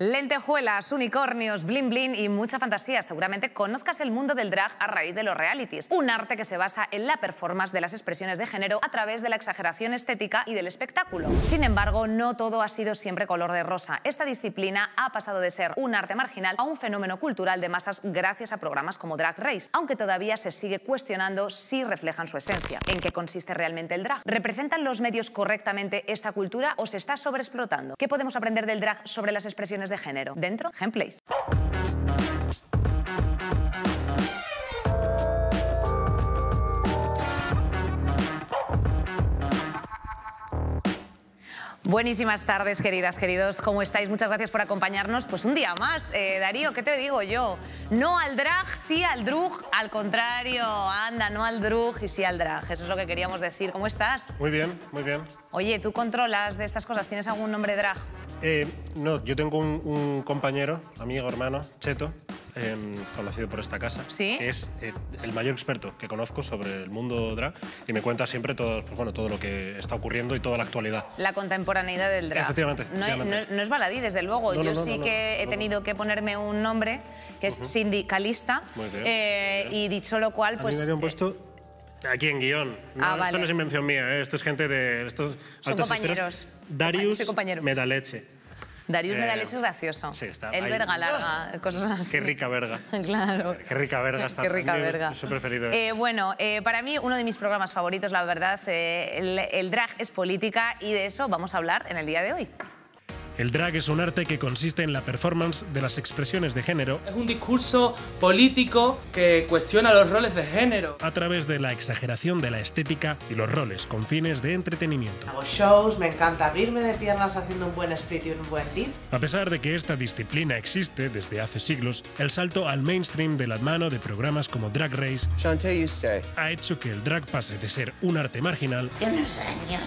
Lentejuelas, unicornios, bling bling y mucha fantasía. Seguramente conozcas el mundo del drag a raíz de los realities. Un arte que se basa en la performance de las expresiones de género a través de la exageración estética y del espectáculo. Sin embargo, no todo ha sido siempre color de rosa. Esta disciplina ha pasado de ser un arte marginal a un fenómeno cultural de masas gracias a programas como Drag Race, aunque todavía se sigue cuestionando si reflejan su esencia. ¿En qué consiste realmente el drag? ¿Representan los medios correctamente esta cultura o se está sobreexplotando? ¿Qué podemos aprender del drag sobre las expresiones de género. Dentro, Gameplays. Buenísimas tardes, queridas, queridos. ¿Cómo estáis? Muchas gracias por acompañarnos. Pues un día más. Eh, Darío, ¿qué te digo yo? No al drag, sí al drug. Al contrario, anda, no al drug y sí al drag. Eso es lo que queríamos decir. ¿Cómo estás? Muy bien, muy bien. Oye, ¿tú controlas de estas cosas? ¿Tienes algún nombre drag? Eh, no, yo tengo un, un compañero, amigo, hermano, Cheto, em, conocido por esta casa, ¿Sí? que es eh, el mayor experto que conozco sobre el mundo drag y me cuenta siempre todo, pues, bueno, todo lo que está ocurriendo y toda la actualidad. La contemporaneidad del drag. Efectivamente, No, efectivamente. no es- no es baladí, desde luego. No, Yo sí que he tenido que ponerme un nombre, que es sindicalista. Muy bien, eh, muy bien. Y dicho lo cual, A pues... mí me habían puesto aquí en guion. No, Ah, Esto no es invención mía, ¿eh? esto es gente de... Estos Son compañeros. Darius compañero. Medaleche. Darius Eh, Medaleche es gracioso. sí, está El ahí. verga larga, cosas así. Qué rica verga. Claro. Qué rica verga está. Qué rica verga. Su preferido. Eh, bueno, eh, para mí uno de mis programas favoritos, la verdad, eh, el, el drag es política y de eso vamos a hablar en el día de hoy. El drag es un arte que consiste en la performance de las expresiones de género Es un discurso político que cuestiona los roles de género. a través de la exageración de la estética y los roles con fines de entretenimiento. Hago shows, me encanta abrirme de piernas haciendo un buen split y un buen dip. A pesar de que esta disciplina existe desde hace siglos, el salto al mainstream de la mano de programas como Drag Race Shantae, you stay. ha hecho que el drag pase de ser un arte marginal Hace unos años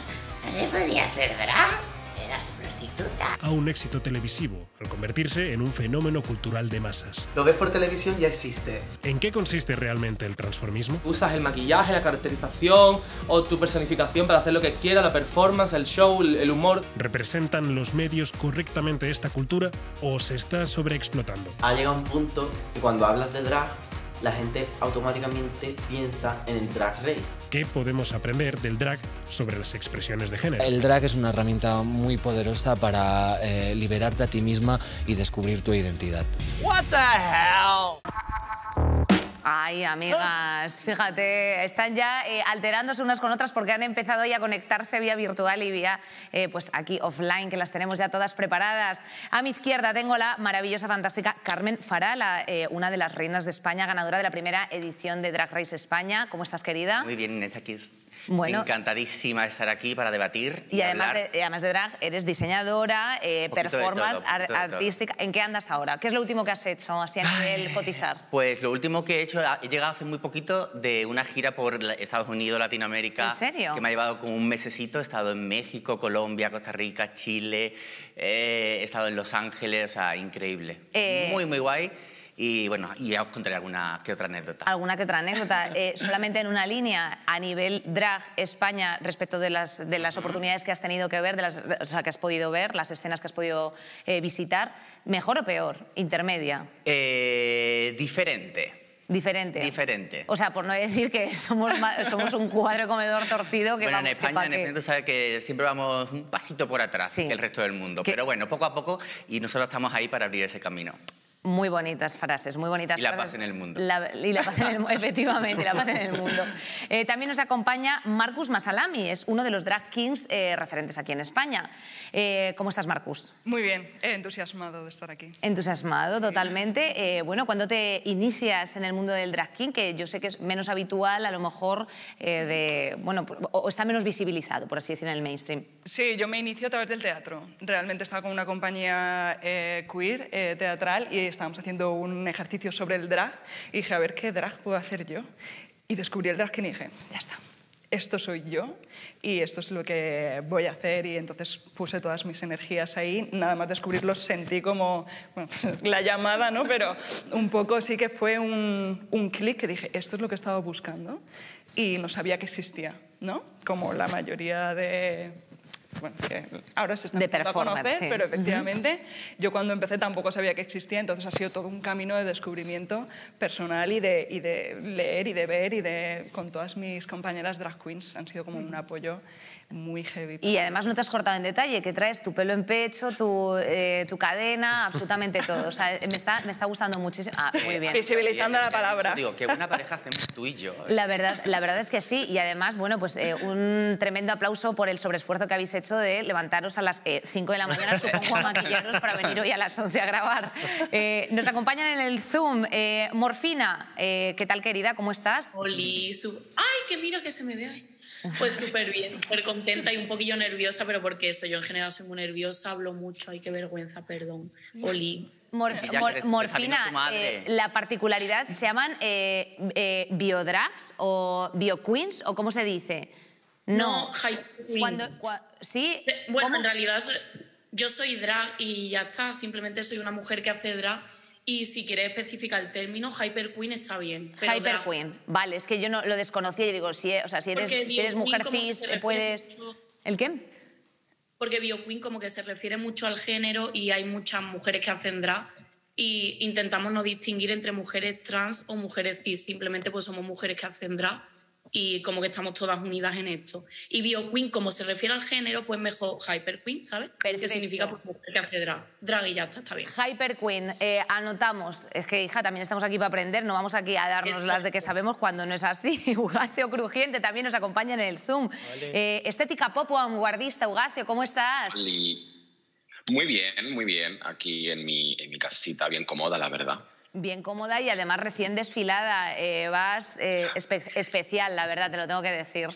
no se podía ser drag. Prostituta. a un éxito televisivo, al convertirse en un fenómeno cultural de masas. Lo ves por televisión, ya existe. ¿En qué consiste realmente el transformismo? Usas el maquillaje, la caracterización o tu personificación para hacer lo que quieras, la performance, el show, el humor. ¿Representan los medios correctamente esta cultura o se está sobreexplotando? ha llegado un punto que cuando hablas de drag, la gente automáticamente piensa en el drag race. ¿Qué podemos aprender del drag sobre las expresiones de género? El drag es una herramienta muy poderosa para eh, liberarte a ti misma y descubrir tu identidad. Ay, amigas, fíjate, están ya eh, alterándose unas con otras porque han empezado ya a conectarse vía virtual y vía, eh, pues aquí offline, que las tenemos ya todas preparadas. A mi izquierda tengo la maravillosa, fantástica Carmen Farah, la, eh, una de las reinas de España, ganadora de la primera edición de Drag Race España. ¿Cómo estás, querida? Muy bien, Inés, aquí es Bueno. encantadísima de estar aquí para debatir. Y además hablar. de, además de drag, eres diseñadora, eh, performance, todo, artística. ¿En qué andas ahora? ¿Qué es lo último que has hecho, así a nivel cotizar? Pues lo último que he hecho, he llegado hace muy poquito de una gira por Estados Unidos, Latinoamérica. ¿En serio? Que me ha llevado como un mesecito. He estado en México, Colombia, Costa Rica, Chile. eh, he estado en Los Ángeles, o sea, increíble. Eh, Muy, muy guay. Y bueno, y ya os contaré alguna que otra anécdota. alguna que otra anécdota. Eh, solamente en una línea, a nivel drag España, respecto de las, de las oportunidades que has tenido que ver, de las, o sea, que has podido ver, las escenas que has podido eh, visitar, ¿mejor o peor? Intermedia. Eh, diferente. Diferente. Diferente. O sea, por no decir que somos, un cuadro comedor torcido que bueno, vamos en que España, pa' en qué. España tú sabes que siempre vamos un pasito por atrás Sí. que el resto del mundo. Que- Pero bueno, poco a poco y nosotros estamos ahí para abrir ese camino. Muy bonitas frases, muy bonitas Y la frases. paz en el mundo. La- y la paz en el mundo, efectivamente, la paz en el mundo. Eh, también nos acompaña Marcus Masalami, es uno de los drag kings eh, referentes aquí en España. Eh, ¿Cómo estás, Marcus? Muy bien, eh, entusiasmado de estar aquí. Entusiasmado totalmente. Eh, bueno, cuando te inicias en el mundo del drag king, que yo sé que es menos habitual, a lo mejor, eh, de, bueno, o está menos visibilizado, por así decir, en el mainstream. Sí, yo me inicio a través del teatro. Realmente estaba con una compañía eh, queer eh, teatral y estábamos haciendo un ejercicio sobre el drag y dije, a ver qué drag puedo hacer yo. Y descubrí el drag y dije, ya está, esto soy yo y esto es lo que voy a hacer y entonces puse todas mis energías ahí. Nada más descubrirlo sentí como bueno, la llamada, ¿no? Pero un poco sí que fue un, un clic que dije, esto es lo que estaba buscando y no sabía que existía, ¿no? Como la mayoría de bueno, que ahora se está De a conocer, sí. pero efectivamente yo cuando empecé tampoco sabía que existía, entonces ha sido todo un camino de descubrimiento personal y de, y de leer y de ver y de con todas mis compañeras drag queens han sido como un apoyo muy heavy. Y además no te has cortado en detalle, que traes tu pelo en pecho, tu, eh, tu cadena, absolutamente todo. O sea, me está, me está gustando muchísimo. Ah, muy bien. Visibilizando la palabra. Digo, qué buena pareja hacemos tú y yo. La verdad, la verdad es que sí, y además, bueno, pues eh, un tremendo aplauso por el sobreesfuerzo que habéis hecho de levantaros a las 5 de la mañana, supongo, a maquillaros para venir hoy a las 11 a grabar. Eh, nos acompañan en el Zoom eh, Morfina. Eh, ¿Qué tal, querida? ¿Cómo estás? Oli, su- ¡Ay, que mira que se me ve ahí! Pues súper bien, súper contenta y un poquillo nerviosa, pero porque eso, yo en general soy muy nerviosa, hablo mucho, ay, qué vergüenza, perdón. Oli. Morf- mor- morfina, eh, la particularidad, ¿se llaman eh, eh, biodrags o bioqueens o cómo se dice? No, queen. Cuando, cua- ¿Sí? Bueno, ¿Cómo? en realidad yo soy drag y ya está, simplemente soy una mujer que hace drag y si quieres especificar el término, hyper queen está bien. pero Hyper drag- Queen. Vale, es que yo no lo desconocía y digo, si, o sea, si eres, si eres bio mujer queen cis, eh, puedes... mucho- ¿El qué? porque BioQueen como que se refiere mucho al género y hay muchas mujeres que hacen drag y intentamos no distinguir entre mujeres trans o mujeres cis, simplemente pues somos mujeres que hacen drag y como que estamos todas unidas en esto. Y BioQueen como se refiere al género, pues mejor Hyper Queen, ¿sabes? Perfecto. Que significa pues, mujer que hace drag. Drag y ya está, está bien. Hyper Queen, eh, anotamos. Es que, hija, también estamos aquí para aprender, no vamos aquí a darnos las de que sabemos cuando no es así. Ugacio Crujiente también nos acompaña en el Zoom. Eh, estética pop o vanguardista, Ugacio, ¿cómo estás? Muy bien, muy bien. Aquí en mi, en mi casita, bien cómoda, la verdad. Bien cómoda y además recién desfilada. Eh, vas eh, espe- especial, la verdad, te lo tengo que decir.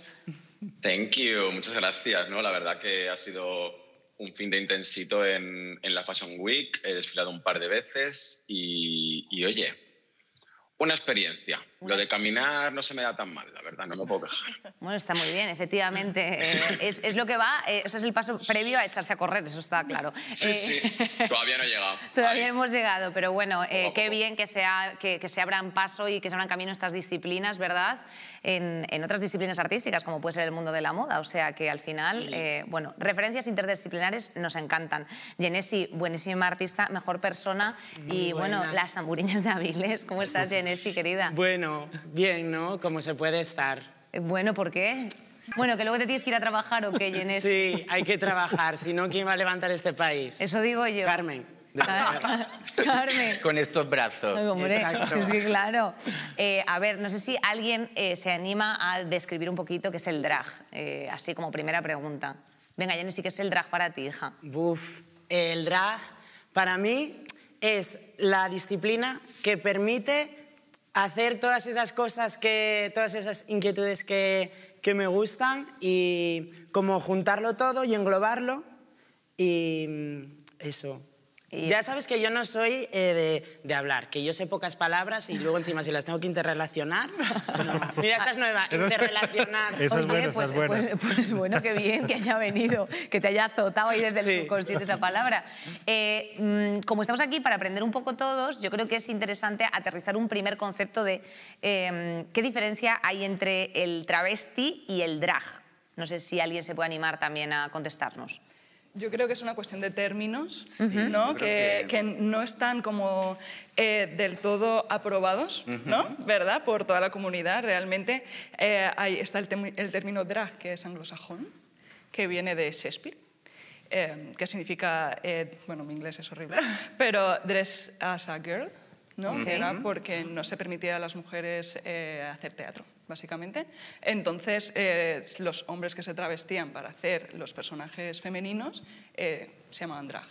Thank you, muchas gracias. ¿no? La verdad que ha sido un fin de intensito en, en la Fashion Week. He desfilado un par de veces y, y, oye, una experiencia. Lo de caminar no se me da tan mal, la verdad, no me puedo quejar. Bueno, está muy bien, efectivamente. Eh, es, es lo que va, eh, o sea, es el paso previo a echarse a correr, eso está claro. Sí, Eh, sí, todavía no he llegado. Todavía Ahí. no hemos llegado, pero bueno, eh, qué bien que, sea, que, que se abran paso y que se abran camino estas disciplinas, ¿verdad? En, en otras disciplinas artísticas, como puede ser el mundo de la moda. O sea que al final, eh, bueno, referencias interdisciplinares nos encantan. Genesi, buenísima artista, mejor persona. y bueno, las tamburiñas de Avilés. ¿Cómo estás, Genesi, querida? Bueno, bien, ¿no? Como se puede estar. Eh, Bueno, ¿por qué? Bueno, que luego te tienes que ir a trabajar o qué, Genesi. Sí, hay que trabajar, si no, ¿quién va a levantar este país? Eso digo yo. Carmen. Ah, Carmen. Con estos brazos. Ay, hombre, Exacto. es que claro. Eh, a ver, no sé si alguien eh, se anima a describir un poquito qué es el drag, eh, así como primera pregunta. Venga, Jenny, sí que es el drag para ti, hija. Buf, el drag para mí es la disciplina que permite hacer todas esas cosas que, todas esas inquietudes que, que me gustan y como juntarlo todo y englobarlo y mm, eso. Y- Ya sabes que yo no soy eh, de, de hablar, que yo sé pocas palabras y luego encima si las tengo que interrelacionar. no. Mira, esta es nueva, interrelacionar. Esa es Oye, esa pues, es buena. Pues, pues bueno, qué bien que haya venido, que te haya azotado ahí desde el Sí. subconsciente esa palabra. Eh, mm, como estamos aquí para aprender un poco todos, yo creo que es interesante aterrizar un primer concepto de eh, qué diferencia hay entre el travesti y el drag. No sé si alguien se puede animar también a contestarnos. Yo creo que es una cuestión de términos, ¿no? Yo creo Que, que- que no están como eh, del todo aprobados, ¿no? ¿Verdad? Por toda la comunidad. Realmente eh, ahí está el, el término drag, que es anglosajón, que viene de Shakespeare. eh, que significa, eh, bueno, mi inglés es horrible, pero dress as a girl, ¿no? Ok. Que era porque no se permitía a las mujeres eh, hacer teatro, básicamente. Entonces, eh, los hombres que se travestían para hacer los personajes femeninos eh, se llamaban drag.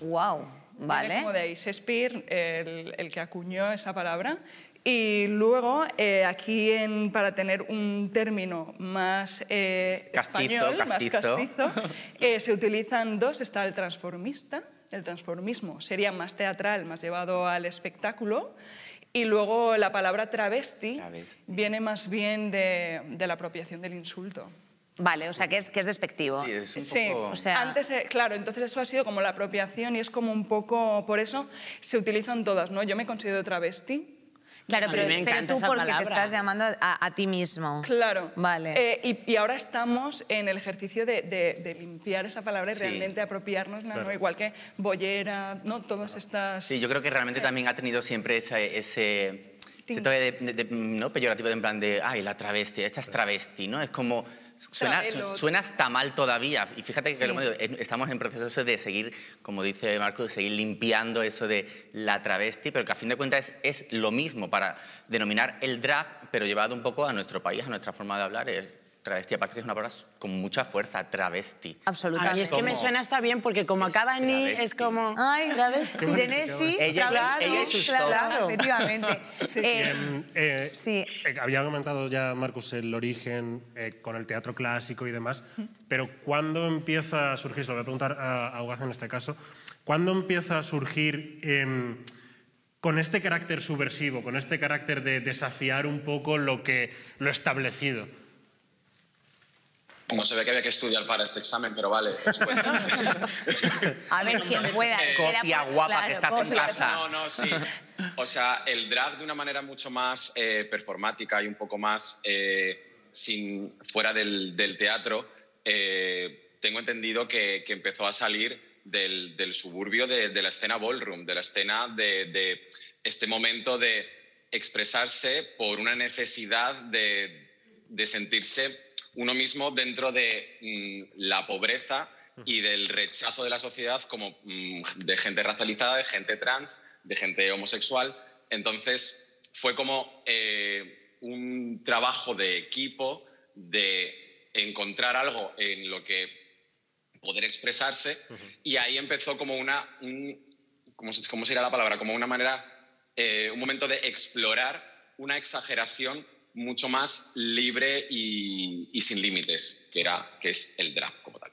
Wow, Viene vale. como de ahí Shakespeare, el, el que acuñó esa palabra. Y luego, eh, aquí en, para tener un término más eh, Castizo, español, castizo. más castizo, eh, se utilizan dos. Está el transformista, el transformismo sería más teatral, más llevado al espectáculo. Y luego la palabra travesti, Travesti. viene más bien de, de la apropiación del insulto. Vale, o sea que es, que es despectivo. Sí, es un Sí, poco... O sea- antes, eh, claro, entonces eso ha sido como la apropiación y es como un poco, por eso se utilizan todas, ¿no? Yo me considero travesti. Claro, pero, pero tú esa porque te palabra. estás llamando a, a ti mismo. Claro. Vale. Eh, y, y ahora estamos en el ejercicio de, de- de limpiar esa palabra y Sí. realmente apropiarnos, ¿no? Claro. Igual que bollera, ¿no? Todas estas... Sí, yo creo que realmente también ha tenido siempre ese, ese, ese toque de, de- de, ¿no? peyorativo de en plan de, ay, la travesti, esta es travesti, ¿no? Es como, suena, suena hasta mal todavía. Y fíjate que Sí. digo, en- estamos en proceso eso de seguir, como dice Marco, de seguir limpiando eso de la travesti, pero que a fin de cuentas es, es lo mismo para denominar el drag, pero llevado un poco a nuestro país, a nuestra forma de hablar. Es travesti, aparte que es una palabra con mucha fuerza, travesti. Absolutamente. Mí es que me suena hasta bien porque como acaba en i es como... Ay, travesti. Tennessee, Ella- travesti, ella y claro, Claro. efectivamente. Eh, Em, eh, sí. eh, había comentado ya Marcus el origen eh, con el teatro clásico y demás, pero ¿cuándo empieza a surgir, se lo voy a preguntar a, a Ugaz en este caso, ¿cuándo empieza a surgir em, con este carácter subversivo, con este carácter de desafiar un poco lo, que, lo establecido? No se ve que había que estudiar para este examen, pero vale. a ver quién pueda. Eh, Era Copia por- guapa claro, que estás en casa. No, no, sí. O sea, el drag de una manera mucho más eh, performática y un poco más eh, sin, fuera del, del teatro, eh, tengo entendido que, que empezó a salir del, del suburbio de, de la escena ballroom, de la escena de, de este momento de expresarse por una necesidad de, de sentirse uno mismo dentro de mm, la pobreza y del rechazo de la sociedad como mm, de gente racializada, de gente trans, de gente homosexual. Entonces fue como eh, un trabajo de equipo de encontrar algo en lo que poder expresarse y ahí empezó como una, un- ¿cómo, se- cómo sería la palabra? Como una manera, eh, un momento de explorar una exageración mucho más libre y, y sin límites, que, era, que es el drag como tal.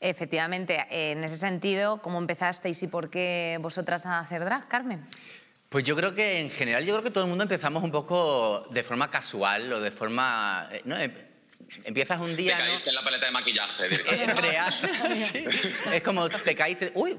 Efectivamente, en ese sentido, ¿cómo empezasteis y por qué vosotras a hacer drag, Carmen? Pues yo creo que en general, yo creo que todo el mundo empezamos un poco de forma casual o de forma... eh, ¿no? Em- Empiezas un Te día... ¿no? caíste en la paleta de maquillaje. real. Sí. Es como te caíste, uy,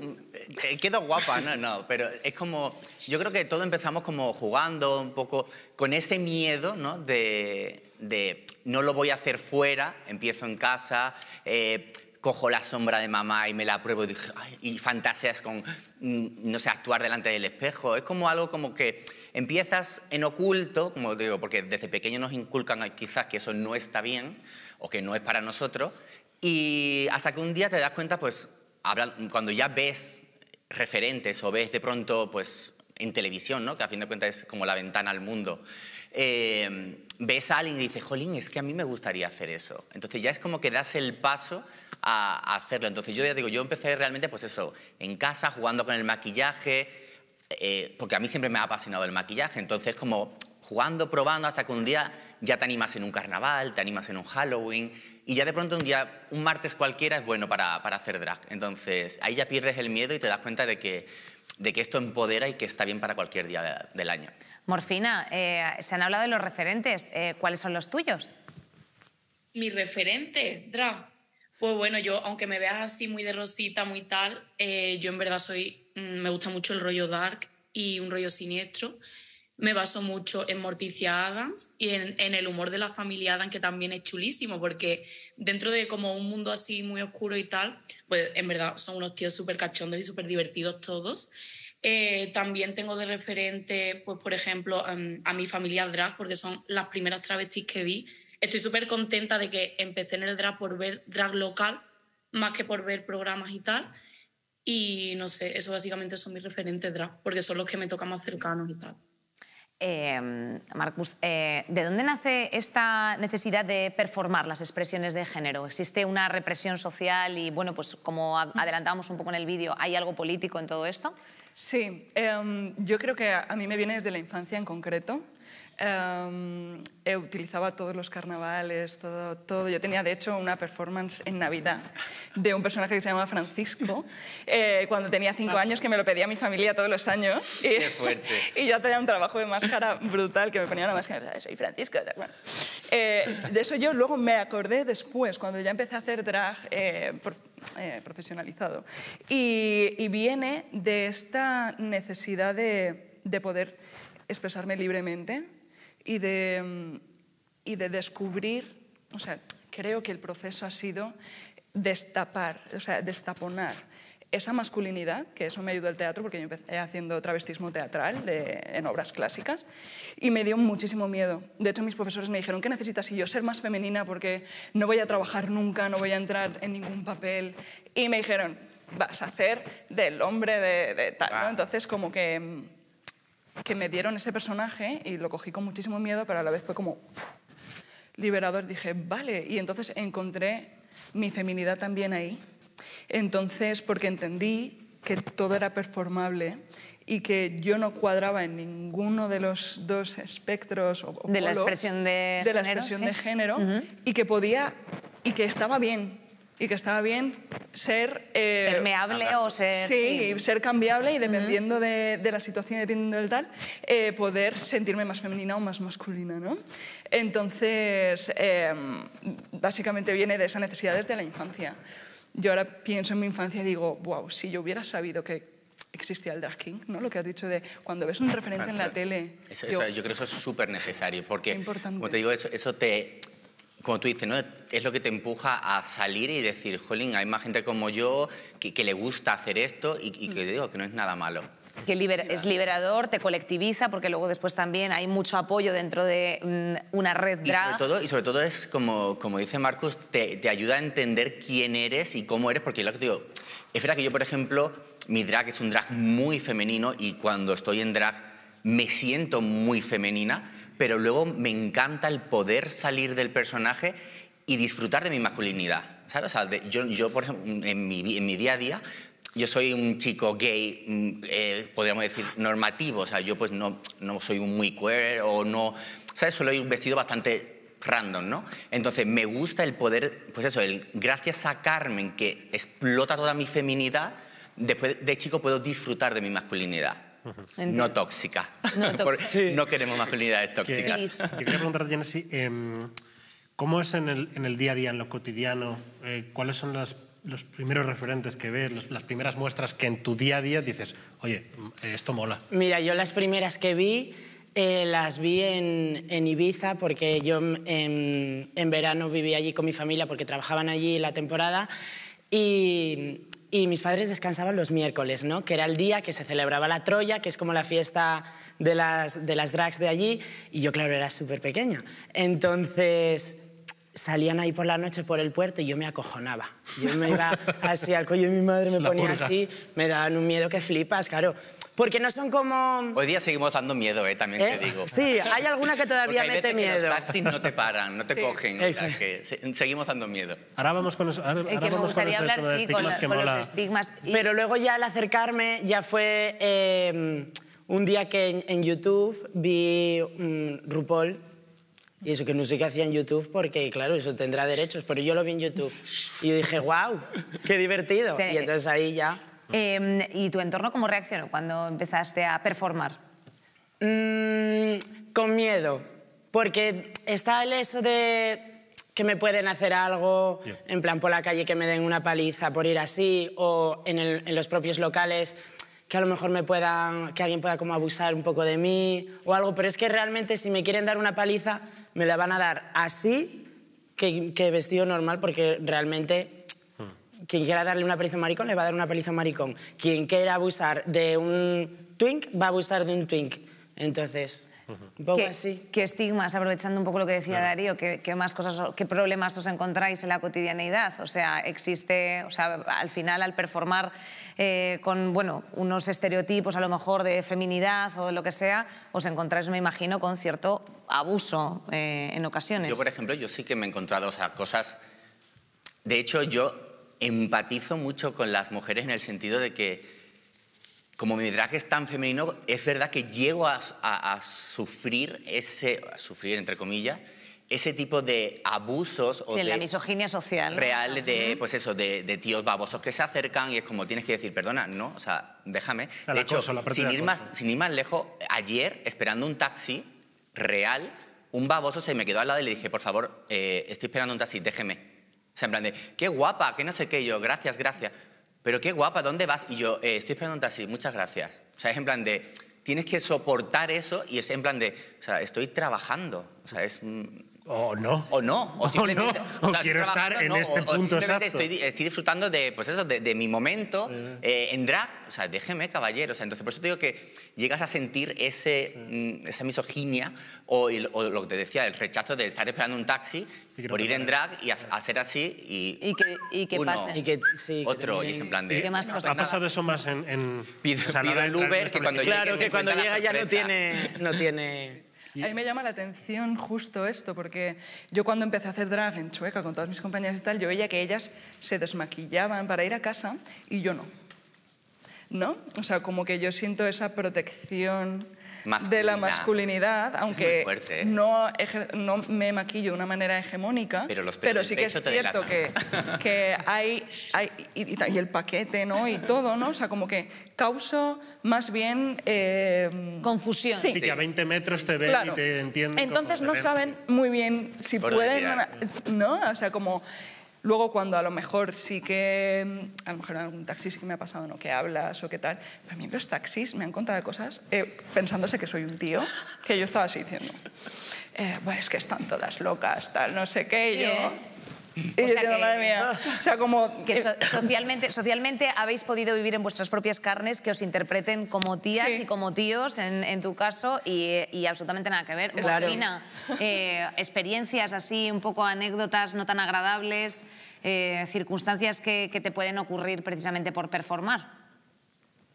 eh, quedo guapa, no, no, pero es como, yo creo que todo empezamos como jugando un poco con ese miedo, ¿no? De, de no lo voy a hacer fuera, empiezo en casa, eh, cojo la sombra de mamá y me la pruebo y, dije, "Ay", y fantaseas con, mm, no sé, actuar delante del espejo. Es como algo como que empiezas en oculto, como digo, porque desde pequeño nos inculcan quizás que eso no está bien o que no es para nosotros. Y hasta que un día te das cuenta, pues, cuando ya ves referentes o ves de pronto, pues, en televisión, ¿no? que a fin de cuentas es como la ventana al mundo, eh, ves a alguien y dices, jolín, es que a mí me gustaría hacer eso. Entonces ya es como que das el paso a, a hacerlo. Entonces yo ya digo, yo empecé realmente, pues eso, en casa, jugando con el maquillaje, eh, porque a mí siempre me ha apasionado el maquillaje, entonces como jugando, probando, hasta que un día ya te animas en un carnaval, te animas en un Halloween, y ya de pronto un día, un martes cualquiera es bueno para, para hacer drag. Entonces ahí ya pierdes el miedo y te das cuenta de que, de que esto empodera y que está bien para cualquier día de- del año. Morfina, eh, se han hablado de los referentes. eh, ¿Cuáles son los tuyos? Mi referente, drag. Pues bueno, yo, aunque me veas así muy de rosita, muy tal, eh, yo en verdad soy. Mm, Me gusta mucho el rollo dark y un rollo siniestro. Me baso mucho en Morticia Adams y en, el humor de la familia Adams, que también es chulísimo, porque dentro de como un mundo así muy oscuro y tal, pues en verdad son unos tíos súper cachondos y súper divertidos todos. Eh, también tengo de referente, pues por ejemplo, um, a mi familia drag, porque son las primeras travestis que vi. Estoy súper contenta de que empecé en el drag por ver drag local, más que por ver programas y tal. Y no sé, eso básicamente son mis referentes drag, porque son los que me tocan más cercanos y tal. Eh, Marcus, eh, ¿de dónde nace esta necesidad de performar las expresiones de género? ¿Existe una represión social y, bueno, pues como adelantábamos un poco en el vídeo, ¿hay algo político en todo esto? Sí, em, yo creo que a, a mí me viene desde la infancia en concreto. Eh, utilizaba todos los carnavales, todo, todo. Yo tenía, de hecho, una performance en Navidad de un personaje que se llama Francisco, eh, cuando tenía cinco años, que me lo pedía mi familia todos los años. Y, Qué fuerte. y yo tenía un trabajo de máscara brutal, que me ponía una máscara y me decía, soy Francisco. bueno. Eh, de eso yo luego me acordé después, cuando ya empecé a hacer drag eh, por- eh, profesionalizado. Y, y viene de esta necesidad de, de poder expresarme libremente y de, y de descubrir, o sea, creo que el proceso ha sido destapar, o sea, destaponar esa masculinidad, que eso me ayudó el teatro porque yo empecé haciendo travestismo teatral de- en obras clásicas y me dio muchísimo miedo. De hecho, mis profesores me dijeron, ¿qué necesitas? Y yo, ser más femenina porque no voy a trabajar nunca, no voy a entrar en ningún papel. Y me dijeron, vas a hacer del hombre de, de tal, ¿no? Entonces, como que, que me dieron ese personaje y lo cogí con muchísimo miedo, pero a la vez fue como liberador. Dije, vale, y entonces encontré mi feminidad también ahí. Entonces, porque entendí que todo era performable y que yo no cuadraba en ninguno de los dos espectros o, o De la expresión de de la género, expresión sí. de género y que podía y que estaba bien y que estaba bien ser eh, Permeable o ser- sí, sí. ser cambiable y dependiendo de, de la situación dependiendo del tal eh, poder sentirme más femenina o más masculina no entonces eh, básicamente viene de esa necesidad desde la infancia. Yo ahora pienso en mi infancia y digo wow si yo hubiera sabido que existía el drag king no lo que has dicho de cuando ves un referente en la tele Eso, yo- eso- yo creo que eso es súper necesario, porque, importante. como te digo, eso, eso te, como tú dices, ¿no? es lo que te empuja a salir y decir, jolín, hay más gente como yo que, que le gusta hacer esto y, y que digo que no es nada malo. Que es liberador, te colectiviza, porque luego después también hay mucho apoyo dentro de mm, una red Y sobre drag. todo, y sobre todo es, como, como dice Marcus, te, te ayuda a entender quién eres y cómo eres, porque lo que te digo, es verdad que yo, por ejemplo, mi drag es un drag muy femenino y cuando estoy en drag me siento muy femenina, pero luego me encanta el poder salir del personaje y disfrutar de mi masculinidad. ¿sabes? O sea, de- yo, yo, por ejemplo, en mi, en mi día a día, yo soy un chico gay, mm, eh, podríamos decir, normativo. O sea, yo pues no, no soy muy queer o no... ¿Sabes? Suelo ir vestido bastante random, ¿no? Entonces, me gusta el poder, pues eso, el, gracias a Carmen, que explota toda mi feminidad, después de chico puedo disfrutar de mi masculinidad. No tóxica. No tóxica. no queremos masculinidades Que- tóxicas. Yo quería preguntarte, em, ¿cómo es en el, en el día a día, en lo cotidiano? Eh, ¿Cuáles son las- los primeros referentes que ves, los- las primeras muestras que en tu día a día dices, oye, mm, esto mola? Mira, yo las primeras que vi eh, las vi en, en Ibiza porque yo en, en verano viví allí con mi familia porque trabajaban allí la temporada y, y mis padres descansaban los miércoles, ¿no? que era el día que se celebraba la Troya, que es como la fiesta de las, de las drags de allí, y yo, claro, era súper pequeña. Entonces salían ahí por la noche por el puerto y yo me acojonaba. Yo me iba así al cuello de mi madre, me La ponía purga. así, me daban un miedo que flipas, claro. Porque no son como... Hoy día seguimos dando miedo, ¿eh? también ¿Eh? te digo. Sí, hay alguna que todavía hay mete veces que miedo. los taxis no te paran, no te Sí, cogen. o sea, exacto. que se- seguimos dando miedo. Ahora vamos con eso. Ahora, Eh, ahora que me con gustaría hablar, sí, con, estigmas la- que con los estigmas. Y- Pero luego ya al acercarme ya fue eh, un día que en, en YouTube vi mm, RuPaul y eso que no sé qué hacía en YouTube porque claro, eso tendrá derechos, pero yo lo vi en YouTube y yo dije, wow, qué divertido. Y entonces ahí ya... Eh, ¿Y tu entorno cómo reaccionó cuando empezaste a performar? Mm, con miedo, porque está el eso de que me pueden hacer algo, en plan por la calle que me den una paliza por ir así, o en, el- en los propios locales que a lo mejor me puedan, que alguien pueda como abusar un poco de mí o algo, pero es que realmente si me quieren dar una paliza, me la van a dar así que, que vestido normal, porque realmente quien quiera darle una paliza a un maricón le va a dar una paliza a un maricón. Quien quiera abusar de un twink va a abusar de un twink. Entonces, un poco ¿Qué, así. qué estigmas, aprovechando un poco lo que decía Darío, qué, qué más cosas, qué problemas os encontráis en la cotidianeidad? O sea, existe, o sea, al final al performar eh, con, bueno, unos estereotipos a lo mejor de feminidad o de lo que sea, os encontráis, me imagino, con cierto abuso eh, en ocasiones. Yo, por ejemplo, yo sí que me he encontrado o sea, cosas... De hecho, yo empatizo mucho con las mujeres en el sentido de que, como mi drag es tan femenino, es verdad que llego a, a- a sufrir ese... A sufrir, entre comillas, ese tipo de abusos o Sí, de la misoginia social. O sea, de, pues eso, de, de tíos babosos que se acercan y es como tienes que decir, perdona, no, o sea, déjame. De hecho, acoso, la sin ir, más, sin ir más lejos, ayer, esperando un taxi real, un baboso se me quedó al lado y le dije, por favor, eh, estoy esperando un taxi, déjeme. O sea, en plan de, qué guapa, que no sé qué, yo, gracias, gracias. Pero qué guapa, ¿dónde vas? Y yo, "Eh, estoy esperando un taxi, muchas gracias. O sea, es en plan de, tienes que soportar eso y es en plan de, o sea, estoy trabajando. O sea, es... O no. O no, o no, o quiero estar en no, este punto exacto. Estoy, estoy disfrutando de, pues eso, de, de mi momento eh, en drag. O sea, déjeme, caballero. O sea, entonces, por eso te digo que llegas a sentir ese, mm, esa misoginia o, el- lo que te decía, el rechazo de estar esperando un taxi por ir en drag y a- hacer así y... Y que, y que uno, pase. Y que, sí, que otro, y es en plan de... ¿Qué más ¿Ha pasado eso más en... en Pido- o sea, pido el Uber, que cuando? Claro, que cuando llega ya no tiene, no tiene... A mí me llama la atención justo esto, porque yo cuando empecé a hacer drag en Chueca con todas mis compañeras y tal, yo veía que ellas se desmaquillaban para ir a casa y yo no. ¿No? O sea, como que yo siento esa protección de la Masculinidad. aunque fuerte, ¿eh? no, me maquillo de una manera hegemónica, Pero los sí que es cierto que, que hay, hay y, y ta- y el paquete, ¿no? Y todo, ¿no? O sea, como que causo más bien... eh, Confusión. Sí. Sí, que a 20 metros te ven Claro. y te entienden. Entonces no saben muy bien si Por pueden. ¿no? O sea, como luego cuando a lo mejor sí que, a lo mejor en algún taxi sí que me ha pasado, ¿no? Que hablas o qué tal. Pero a mí en los taxis me han contado cosas eh, pensándose que soy un tío, que yo estaba así diciendo, eh, pues es que están todas locas, tal, no sé qué, Sí, yo... ¿eh? Y O sea yo, que- madre mía, o sea, como... Que eh, so- socialmente, socialmente habéis podido vivir en vuestras propias carnes que os interpreten como tías Sí. y como tíos, en, en tu caso, y, y absolutamente nada que ver. Claro. Morfina, eh, experiencias así, un poco anécdotas no tan agradables, eh, circunstancias que, que te pueden ocurrir precisamente por performar.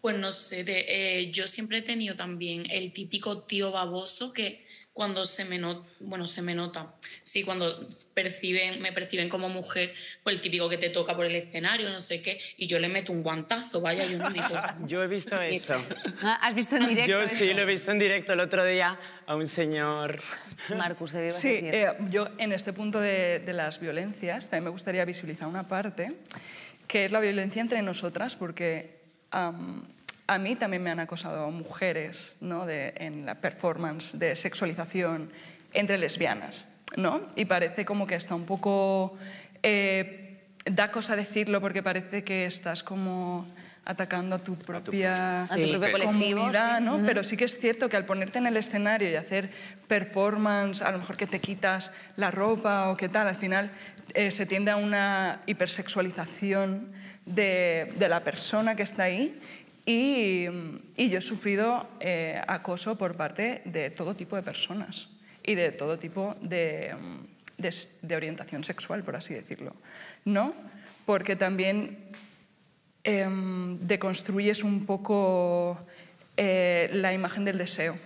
Pues no sé, de- eh, yo siempre he tenido también el típico tío baboso que cuando se me nota, bueno, se me nota, sí, cuando perciben, me perciben como mujer, pues el típico que te toca por el escenario, no sé qué, y yo le meto un guantazo, vaya, yo no digo, Yo he visto eso. Ah, ¿Has visto en directo Yo eso? sí lo he visto en directo el otro día a un señor... Marcus, ¿qué ibas a Sí, eh, yo en este punto de, de las violencias también me gustaría visibilizar una parte que es la violencia entre nosotras, porque am, a mí también me han acosado mujeres ¿no? de, en la performance de sexualización entre lesbianas. ¿no? Y parece como que está un poco... eh, da cosa decirlo porque parece que estás como atacando a tu propia A tu propio colectivo, comunidad, sí. ¿no? Ujú. Pero sí que es cierto que al ponerte en el escenario y hacer performance, a lo mejor que te quitas la ropa o qué tal, al final eh, se tiende a una hipersexualización de, de la persona que está ahí. Y, y yo he sufrido eh, acoso por parte de todo tipo de personas y de todo tipo de, de de orientación sexual, por así decirlo. ¿No? Porque también em, deconstruyes un poco eh, la imagen del deseo.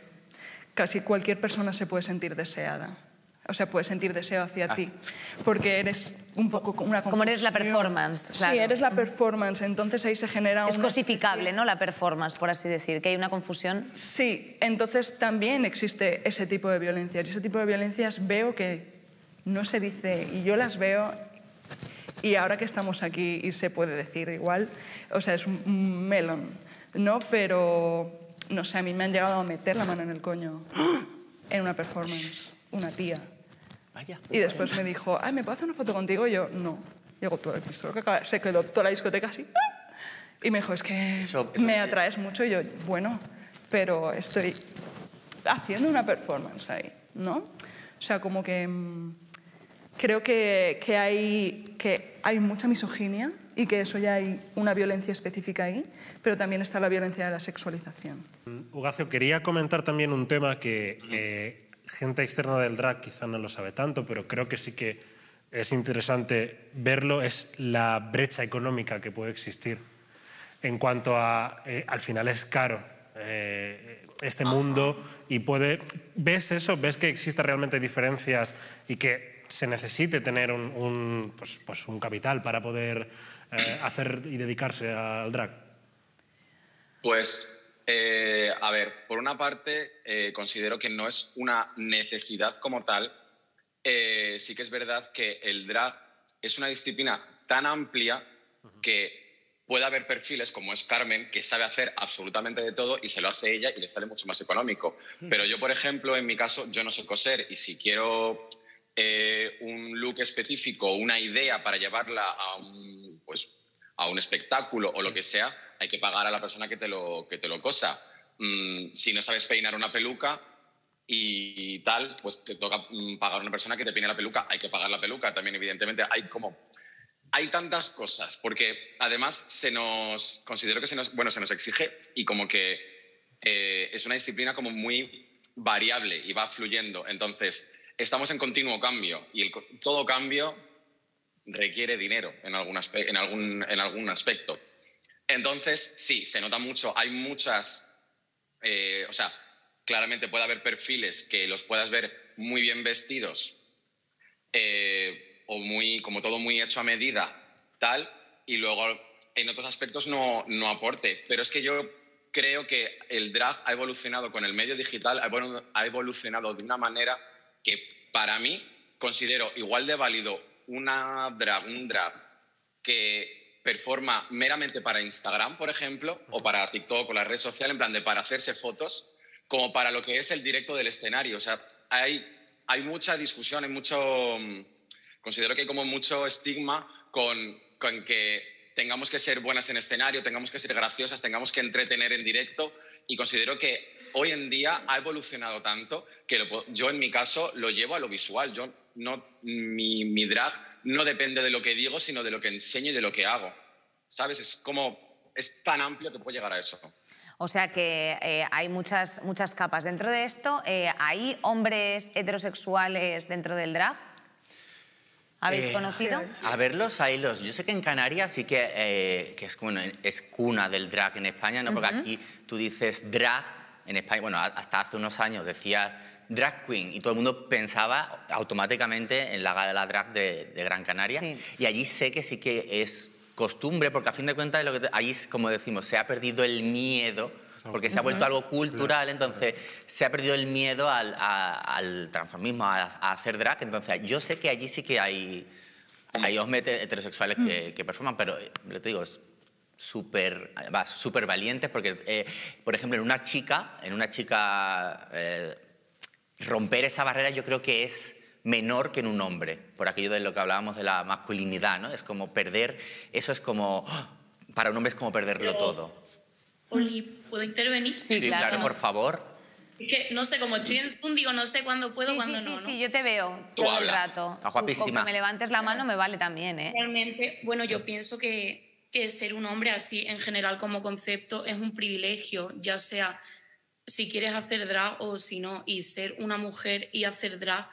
Casi cualquier persona se puede sentir deseada. O sea, puede sentir deseo hacia ti. Porque eres un poco como una Como eres la performance, claro. Sí, eres la performance. Entonces ahí se genera Es una cosificable, ¿no? La performance, por así decir, que hay una confusión. Sí, entonces también existe ese tipo de violencias. Y ese tipo de violencias veo que no se dice, y yo las veo, y ahora que estamos aquí y se puede decir igual, o sea, es un melón, ¿no? Pero, no sé, a mí me han llegado a meter la mano en el coño en una performance, una tía. Vaya. Y después me dijo, ay, ¿me puedo hacer una foto contigo? Y yo, no. Digo, tú lo que acaba-?" Se quedó toda la discoteca así. Y me dijo, es que Eso- eso me atraes mucho. Y yo, bueno, pero estoy haciendo una performance ahí, ¿no? O sea, como que mm, creo que, que, hay, que hay mucha misoginia y que eso ya hay una violencia específica ahí, pero también está la violencia de la sexualización. Ugacio, quería comentar también un tema que eh, gente externa del drag quizá no lo sabe tanto, pero creo que sí que es interesante verlo, es la brecha económica que puede existir en cuanto a, eh, al final es caro eh, este mundo y puede, ves eso, ves que existen realmente diferencias y que se necesite tener un, pues, pues un capital para poder eh, hacer y dedicarse al drag. Pues, eh, a ver, por una parte, eh, considero que no es una necesidad como tal. Eh, sí que es verdad que el drag es una disciplina tan amplia que puede haber perfiles como es Carmen, que sabe hacer absolutamente de todo y se lo hace ella y le sale mucho más económico. Pero yo, por ejemplo, en mi caso, yo no sé coser y si quiero eh, un look específico, una idea para llevarla a un, pues, a un espectáculo o lo que sea, hay que pagar a la persona que te lo, que te lo cosa. mm, si no sabes peinar una peluca y tal, pues te toca mm, pagar a una persona que te peine la peluca. Hay que pagar la peluca también, evidentemente. Hay como hay tantas cosas, porque además se nos, considero que se nos, bueno, se nos exige y como que eh, es una disciplina como muy variable y va fluyendo. Entonces, estamos en continuo cambio y el, todo cambio requiere dinero en algún, en, algún, en algún aspecto. Entonces, sí, se nota mucho. Hay muchas, eh, o sea, claramente puede haber perfiles que los puedas ver muy bien vestidos eh, o muy, como todo muy hecho a medida, tal, y luego en otros aspectos no, no aporte. Pero es que yo creo que el drag ha evolucionado con el medio digital, ha evolucionado de una manera que para mí considero igual de válido una drag, un drag que performa meramente para Instagram, por ejemplo, o para TikTok o la red social, en plan de para hacerse fotos, como para lo que es el directo del escenario. O sea, hay, hay mucha discusión, hay mucho... Mm, considero que hay como mucho estigma con, con que tengamos que ser buenas en escenario, tengamos que ser graciosas, tengamos que entretener en directo y considero que hoy en día ha evolucionado tanto que yo en mi caso lo llevo a lo visual. Yo no, mi, mi, drag no depende de lo que digo, sino de lo que enseño y de lo que hago. ¿Sabes? Es como, es tan amplio que puede llegar a eso. O sea que eh, hay muchas, muchas capas. Dentro de esto, eh, ¿hay hombres heterosexuales dentro del drag? ¿Habéis Eh, conocido? A verlos, ahí los. Yo sé que en Canarias sí que, eh, que es, bueno, es cuna del drag en España, ¿no? Porque Ujú. aquí tú dices drag en España, bueno, hasta hace unos años decía drag queen y todo el mundo pensaba automáticamente en la gala drag de, de Gran Canaria. Sí. Y allí sé que sí que es costumbre, porque a fin de cuentas, lo que te- allí, como decimos, se ha perdido el miedo, porque se ha vuelto algo cultural, entonces se ha perdido el miedo al, a- al transformismo, a, a hacer drag. Entonces, yo sé que allí sí que hay, hay hombres heterosexuales que, que performan, pero eh, lo te digo, es súper va, súper valientes, porque, eh, por ejemplo, en una chica, en una chica eh, romper esa barrera yo creo que es menor que en un hombre, por aquello de lo que hablábamos de la masculinidad, ¿no? Es como perder, eso es como, ¡ah! para un hombre es como perderlo Pero- todo. Oli, ¿puedo intervenir? Sí, claro, por favor. Es que no sé, como estoy en un digo, no sé cuándo puedo, Sí, cuándo sí, sí, no, ¿no? sí, yo te veo Tú todo el habla. rato. Está Tú con guapísima. que me levantes la mano me vale también, ¿eh? Realmente, bueno, yo pienso que, que ser un hombre así en general como concepto es un privilegio, ya sea si quieres hacer drag o si no, y ser una mujer y hacer drag,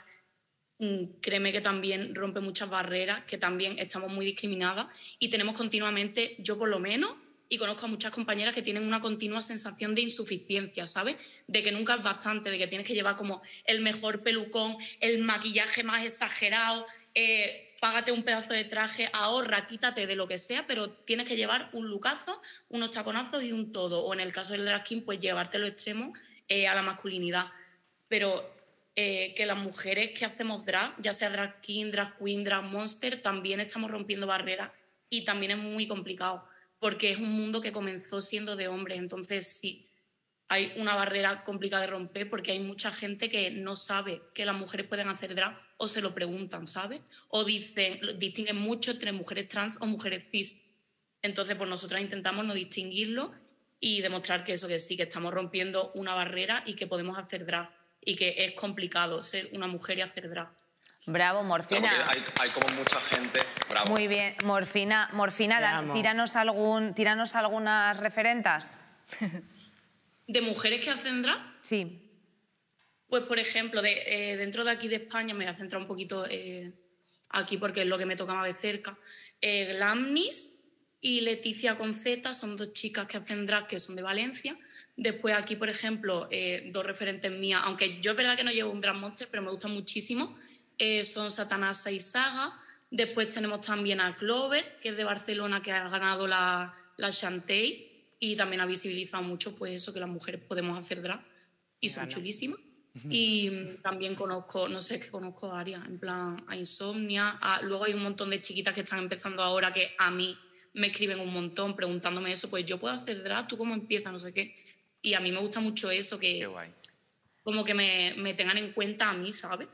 mm, créeme que también rompe muchas barreras, que también estamos muy discriminadas y tenemos continuamente, yo por lo menos, y conozco a muchas compañeras que tienen una continua sensación de insuficiencia, ¿sabes? De que nunca es bastante, de que tienes que llevar como el mejor pelucón, el maquillaje más exagerado, eh, págate un pedazo de traje, ahorra, quítate de lo que sea, pero tienes que llevar un lucazo, unos taconazos y un todo. O en el caso del drag king, pues llevarte lo extremo eh, a la masculinidad. Pero eh, que las mujeres que hacemos drag, ya sea drag king, drag queen, drag monster, también estamos rompiendo barreras y también es muy complicado porque es un mundo que comenzó siendo de hombres. Entonces, sí, hay una barrera complicada de romper porque hay mucha gente que no sabe que las mujeres pueden hacer drag o se lo preguntan, ¿sabes? O dicen, distinguen mucho entre mujeres trans o mujeres cis. Entonces, pues nosotras intentamos no distinguirlo y demostrar que eso, que sí, que estamos rompiendo una barrera y que podemos hacer drag y que es complicado ser una mujer y hacer drag. Bravo, Claro, Morfina. porque hay, hay como mucha gente. Bravo. Muy bien, Morfina, Morfina, dan- tíranos, algún, tíranos algunas referentas. ¿De mujeres que hacen drag? Sí. Pues, por ejemplo, de, eh, dentro de aquí de España, me voy a centrar un poquito eh, aquí porque es lo que me toca más de cerca. Eh, Glamnis y Leticia Conceta son dos chicas que hacen drag que son de Valencia. Después aquí, por ejemplo, eh, dos referentes mías, aunque yo es verdad que no llevo un drag monster, pero me gustan muchísimo, son Satanasa y Saga. Después tenemos también a Clover, que es de Barcelona, que ha ganado la, la Chantey y también ha visibilizado mucho pues eso, que las mujeres podemos hacer drag y son chulísimas. Y también conozco, no sé, es que conozco varias, en plan a Insomnia. a- luego hay un montón de chiquitas que están empezando ahora que a mí me escriben un montón preguntándome eso, pues yo puedo hacer drag, ¿tú cómo empiezas? No sé qué. Y a mí me gusta mucho eso, que como que me, me tengan en cuenta a mí, ¿sabes?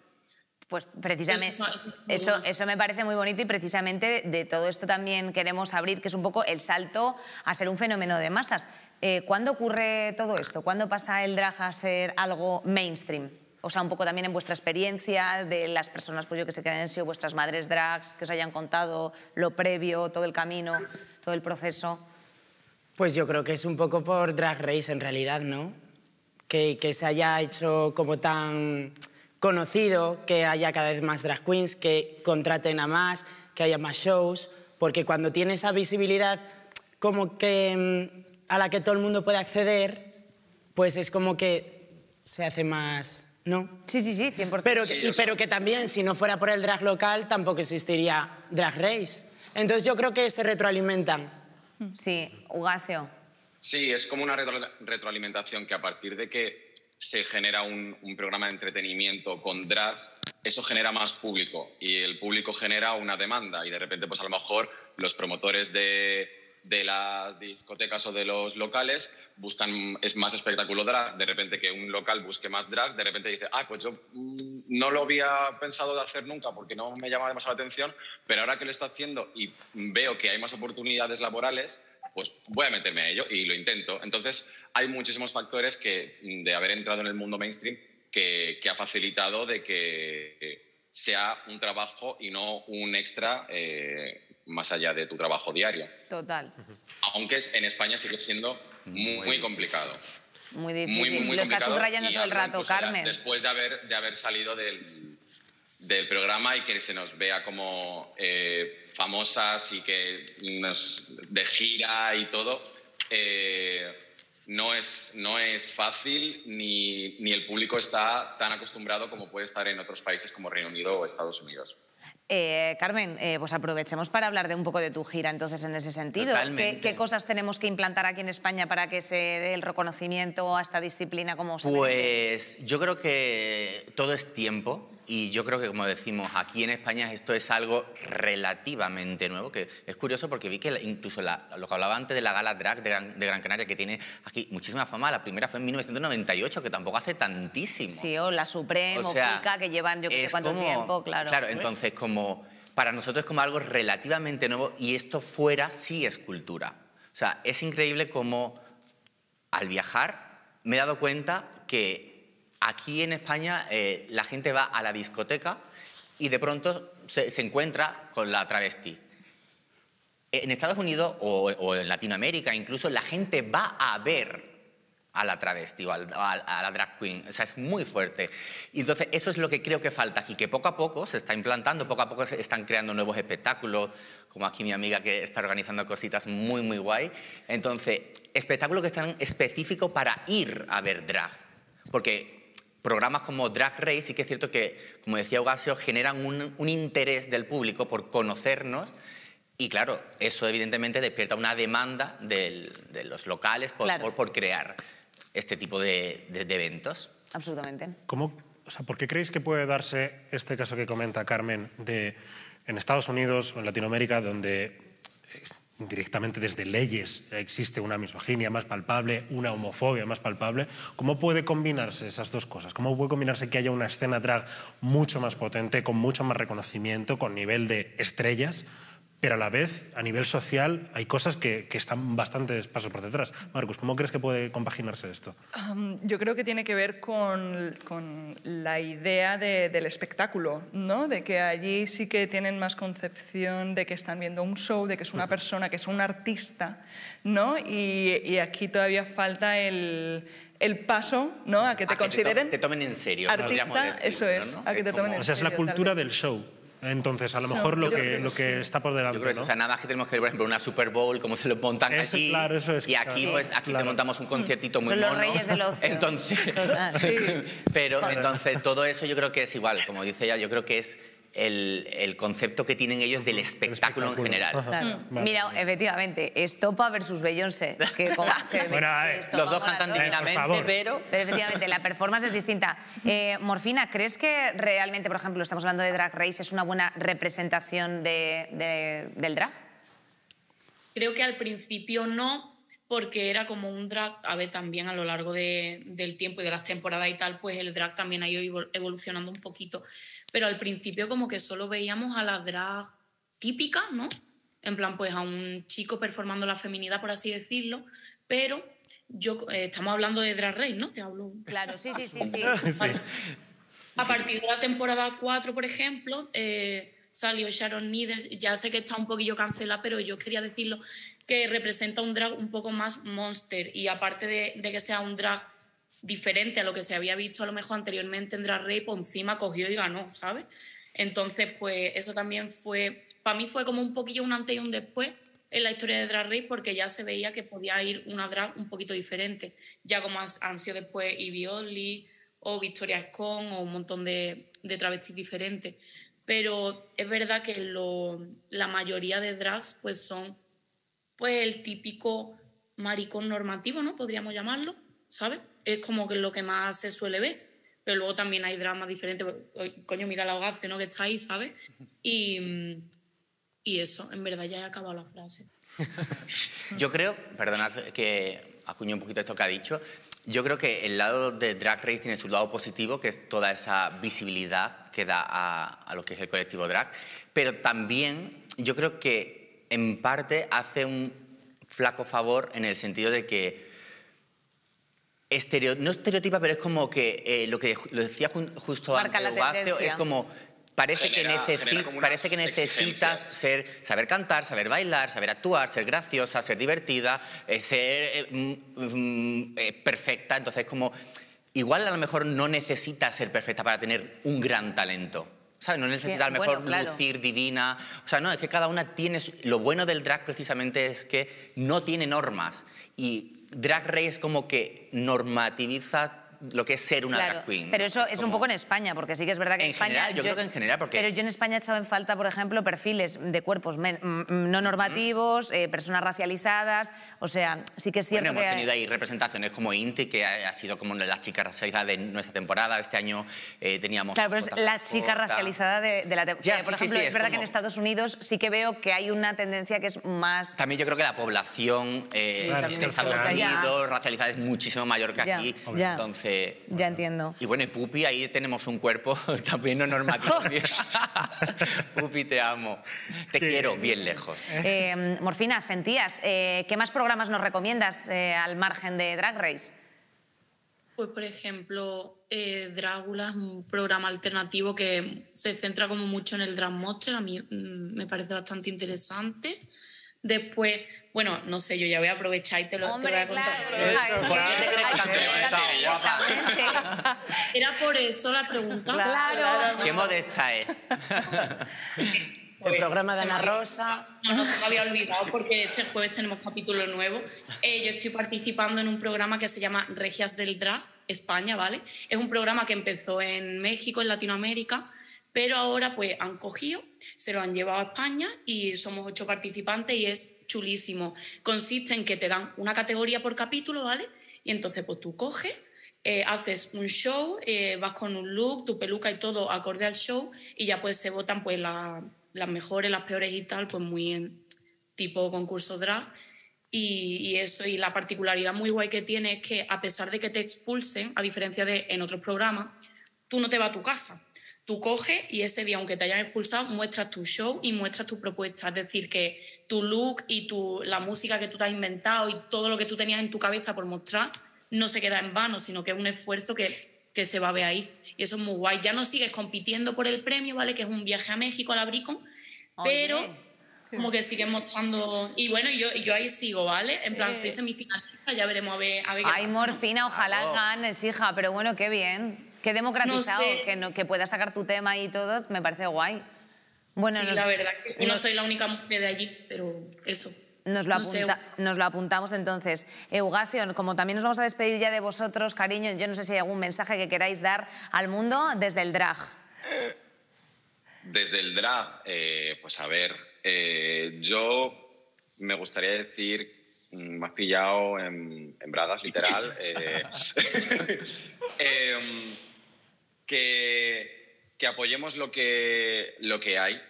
Pues precisamente Eso- eso, eso me parece muy bonito y precisamente de todo esto también queremos abrir, que es un poco el salto a ser un fenómeno de masas. Eh, ¿Cuándo ocurre todo esto? ¿Cuándo pasa el drag a ser algo mainstream? O sea, un poco también en vuestra experiencia de las personas, pues yo que sé, que hayan sido vuestras madres drags, que os hayan contado lo previo, todo el camino, todo el proceso. Pues yo creo que es un poco por Drag Race en realidad, ¿no? Que, que se haya hecho como tan conocido, que haya cada vez más drag queens, que contraten a más, que haya más shows, porque cuando tiene esa visibilidad como que mm, a la que todo el mundo puede acceder, pues es como que se hace más, ¿no? Sí, sí, sí, 100%. Pero, Sí, y- pero que también, si no fuera por el drag local, tampoco existiría Drag Race. Entonces yo creo que se retroalimentan. Sí, Ugasio. Sí, es como una retro- retroalimentación que a partir de que se genera un, programa de entretenimiento con drags, eso genera más público y el público genera una demanda y de repente pues a lo mejor los promotores de, de las discotecas o de los locales buscan es más espectáculo drag, de repente que un local busque más drag, de repente dice, ah, pues yo mm, no lo había pensado de hacer nunca porque no me llama demasiado la atención, pero ahora que lo está haciendo y veo que hay más oportunidades laborales, pues voy a meterme a ello y lo intento. Entonces, hay muchísimos factores que, mm, de haber entrado en el mundo mainstream que, que ha facilitado de que eh, sea un trabajo y no un extra eh, más allá de tu trabajo diario. Total. Aunque es- en España sigue siendo muy, muy complicado. Muy difícil. Muy, muy, muy lo está subrayando todo el rato, Carmen. Después de haber, de haber salido del, del programa y que se nos vea como eh, famosas y que nos de gira y todo, eh, no, es, no es fácil ni, ni el público está tan acostumbrado como puede estar en otros países como Reino Unido o Estados Unidos. Eh, Carmen, eh, pues aprovechemos para hablar de un poco de tu gira entonces en ese sentido. ¿Qué, cosas tenemos que implantar aquí en España para que se dé el reconocimiento a esta disciplina como se merece? Pues yo creo que todo es tiempo y yo creo que como decimos aquí en España esto es algo relativamente nuevo, que es curioso porque vi que incluso la- lo que hablaba antes de la gala drag de Gran, de Gran Canaria que tiene aquí muchísima fama, la primera fue en 1998 que tampoco hace tantísimo. Sí, o la Supreme O o, sea, Kika, que llevan yo que sé cuánto como- tiempo, claro. Claro, entonces como para nosotros es como algo relativamente nuevo y esto fuera sí es cultura. O sea, es increíble como al viajar me he dado cuenta que aquí en España eh, la gente va a la discoteca y de pronto se, se encuentra con la travesti. En Estados Unidos o, o en Latinoamérica incluso la gente va a ver a la travesti o al- a, a la drag queen. O sea, es muy fuerte. Y entonces eso es lo que creo que falta aquí, que poco a poco se está implantando, poco a poco se están creando nuevos espectáculos, como aquí mi amiga que está organizando cositas muy, muy guay. Entonces, espectáculos que están específicos para ir a ver drag. Porque programas como Drag Race sí que es cierto que, como decía Ugasio, generan un, un interés del público por conocernos y claro, eso evidentemente despierta una demanda del- de los locales por, Claro. por- por crear este tipo de, de- de eventos. Absolutamente. ¿Cómo, o sea, ¿Por qué creéis que puede darse este caso que comenta Carmen de en Estados Unidos o en Latinoamérica, donde directamente desde leyes existe una misoginia más palpable, una homofobia más palpable? ¿Cómo puede combinarse esas dos cosas? ¿Cómo puede combinarse que haya una escena drag mucho más potente, con mucho más reconocimiento, con nivel de estrellas? Pero a la vez, a nivel social, hay cosas que, que están bastantes pasos por detrás. Marcus, ¿cómo crees que puede compaginarse esto? Am, yo creo que tiene que ver con, con la idea de- del espectáculo, ¿no? De que allí sí que tienen más concepción de que están viendo un show, de que es una persona, que es un artista, ¿no? Y, y aquí todavía falta el, el paso, ¿no? A que te A que consideren to- te tomen en serio. artista, eso es, ¿no? a que te tomen en O sea, es la serio, cultura del show. Entonces, a lo mejor lo que, lo que está por delante, Yo creo que, ¿no? o sea, nada más que tenemos que ver, por ejemplo, una Super Bowl, cómo se lo montan Eso, aquí. claro, eso es, y aquí, claro. pues, aquí Claro. te montamos un conciertito muy Son los mono. reyes del ocio. Entonces, Total. pero entonces todo eso yo creo que es igual, como dice ella, yo creo que es el, el concepto que tienen ellos del espectáculo, en general. Claro. Vale. Mira, efectivamente, Estopa versus Beyoncé. Que, como- que- Bueno, eh, Los dos cantan por divinamente, pero... Pero efectivamente, la performance es distinta. Eh, Morfina, ¿crees que realmente, por ejemplo, estamos hablando de Drag Race, es una buena representación de- de- del drag? Creo que al principio no, porque era como un drag, a ver, también a lo largo de- del tiempo y de las temporadas y tal, pues el drag también ha ido evol- evolucionando un poquito. Pero al principio como que solo veíamos a las drag típicas, ¿no? En plan, pues a un chico performando la feminidad, por así decirlo, pero yo, eh, estamos hablando de Drag Race, ¿no? Te hablo. Claro, sí, sí, sí, sí. A partir de la temporada 4, por ejemplo, eh, salió Sharon Needles. Ya sé que está un poquillo cancelada, pero yo quería decirlo, que representa un drag un poco más monster. Y aparte de, de que sea un drag diferente a lo que se había visto a lo mejor anteriormente en Drag Race, pues encima cogió y ganó, ¿sabes? Entonces, pues eso también fue, para mí fue como un poquillo un antes y un después en la historia de Drag Race porque ya se veía que podía ir una drag un poquito diferente, ya como han sido después Ivy o Victoria Scone o un montón de, de travestis diferentes. Pero es verdad que lo- la mayoría de drags pues son pues el típico maricón normativo, ¿no? Podríamos llamarlo, ¿sabes? Es como que lo que más se suele ver. Pero luego también hay dramas diferentes. Coño, mira la hogace, ¿no? Que está ahí, ¿sabes? Y, y eso, en verdad ya he acabado la frase. Yo creo, perdonad que acuño un poquito esto que ha dicho, yo creo que el lado de Drag Race tiene su lado positivo, que es toda esa visibilidad que da a lo que es el colectivo drag, pero también yo creo que en parte hace un flaco favor en el sentido de que estereo- no estereotipa, pero es como que eh, lo que lo decía justo Marca la antes tendencia. es como parece Genera- que, necesi- parece que necesitas ser, saber cantar, saber bailar, saber actuar, ser graciosa, ser divertida, eh, ser eh, mm, mm, eh, perfecta. Entonces, como igual a lo mejor no necesitas ser perfecta para tener un gran talento. ¿Sabes? No necesitas a lo bueno, mejor claro. lucir divina. O sea, no, es que cada una tiene... su- Lo bueno del drag precisamente es que no tiene normas. Y Drag Race como que normativiza lo que es ser una Claro, drag queen. pero eso es un Como- poco en España, porque sí que es verdad que en En España... general, yo creo que en general, porque- Pero yo en España he echado en falta, por ejemplo, perfiles de cuerpos men- mm, mm, no normativos, eh, personas racializadas, o sea, sí que es cierto Bueno, hemos que... tenido ahí representaciones como Inti, que ha, ha sido como las chicas racializadas de nuestra temporada. Este año eh, teníamos... Claro, pero es la chica racializada de, de la... te- Ya, que, por sí, sí, ejemplo, sí, es, es verdad que en como- Estados Unidos sí que veo que hay una tendencia que es más... También yo creo que la población eh, Sí, de Estados. Unidos racializada es muchísimo mayor que Ya, aquí. ya. Entonces... Ya entiendo. Y bueno, y Pupi, ahí tenemos un cuerpo también no normativo. Pupi, te amo. Te quiero bien lejos. Eh, Morfina, sentías, eh, ¿qué más programas nos recomiendas eh, al margen de Drag Race? Pues, por ejemplo, eh, Drácula es un programa alternativo que se centra como mucho en el Drag Monster. A mí mm, me parece bastante interesante. Después, bueno, no sé, yo ya voy a aprovechar y te lo, te Hombre, voy a contar. claro. Era por eso la pregunta. Claro. Qué modesta es. El programa de Ana Rosa. No, no se me había olvidado porque este jueves tenemos capítulo nuevo. Eh, yo estoy participando en un programa que se llama Regias del Drag España, ¿vale? Es un programa que empezó en México, en Latinoamérica, pero ahora pues han cogido, se lo han llevado a España y somos ocho participantes y es chulísimo. Consiste en que te dan una categoría por capítulo, ¿vale? Y entonces pues tú coges, eh, haces un show, eh, vas con un look, tu peluca y todo acorde al show y ya pues se votan pues la- las mejores, las peores y tal, pues muy en tipo concurso drag. Y, y eso, y la particularidad muy guay que tiene es que a pesar de que te expulsen, a diferencia de en otros programas, tú no te vas a tu casa. Tú coges y ese día, aunque te hayan expulsado, muestras tu show y muestras tu propuesta. Es decir, que tu look y tu, la música que tú te has inventado y todo lo que tú tenías en tu cabeza por mostrar no se queda en vano, sino que es un esfuerzo que, que se va a ver ahí. Y eso es muy guay. Ya no sigues compitiendo por el premio, ¿vale? Que es un viaje a México, a la Bricon, pero como que sigues mostrando. Y bueno, yo, yo ahí sigo, ¿vale? En plan, Eh. soy semifinalista, ya veremos a ver, a ver qué Ay, pasa, ¿no? Morfina, ojalá ganes, hija, pero bueno, qué bien. Qué democratizado, No sé. que, no, que puedas sacar tu tema y todo, me parece guay. Bueno, sí, nos, la verdad que no nos- soy la única mujer de allí, pero eso. nos lo, No sé. nos lo apuntamos entonces. Eugacio, como también nos vamos a despedir ya de vosotros, cariño, yo no sé si hay algún mensaje que queráis dar al mundo desde el drag. Desde el drag, eh, pues a ver, eh, yo me gustaría decir, mm, me has pillado en, en bragas, literal, eh, em, que, que apoyemos lo que, lo que hay.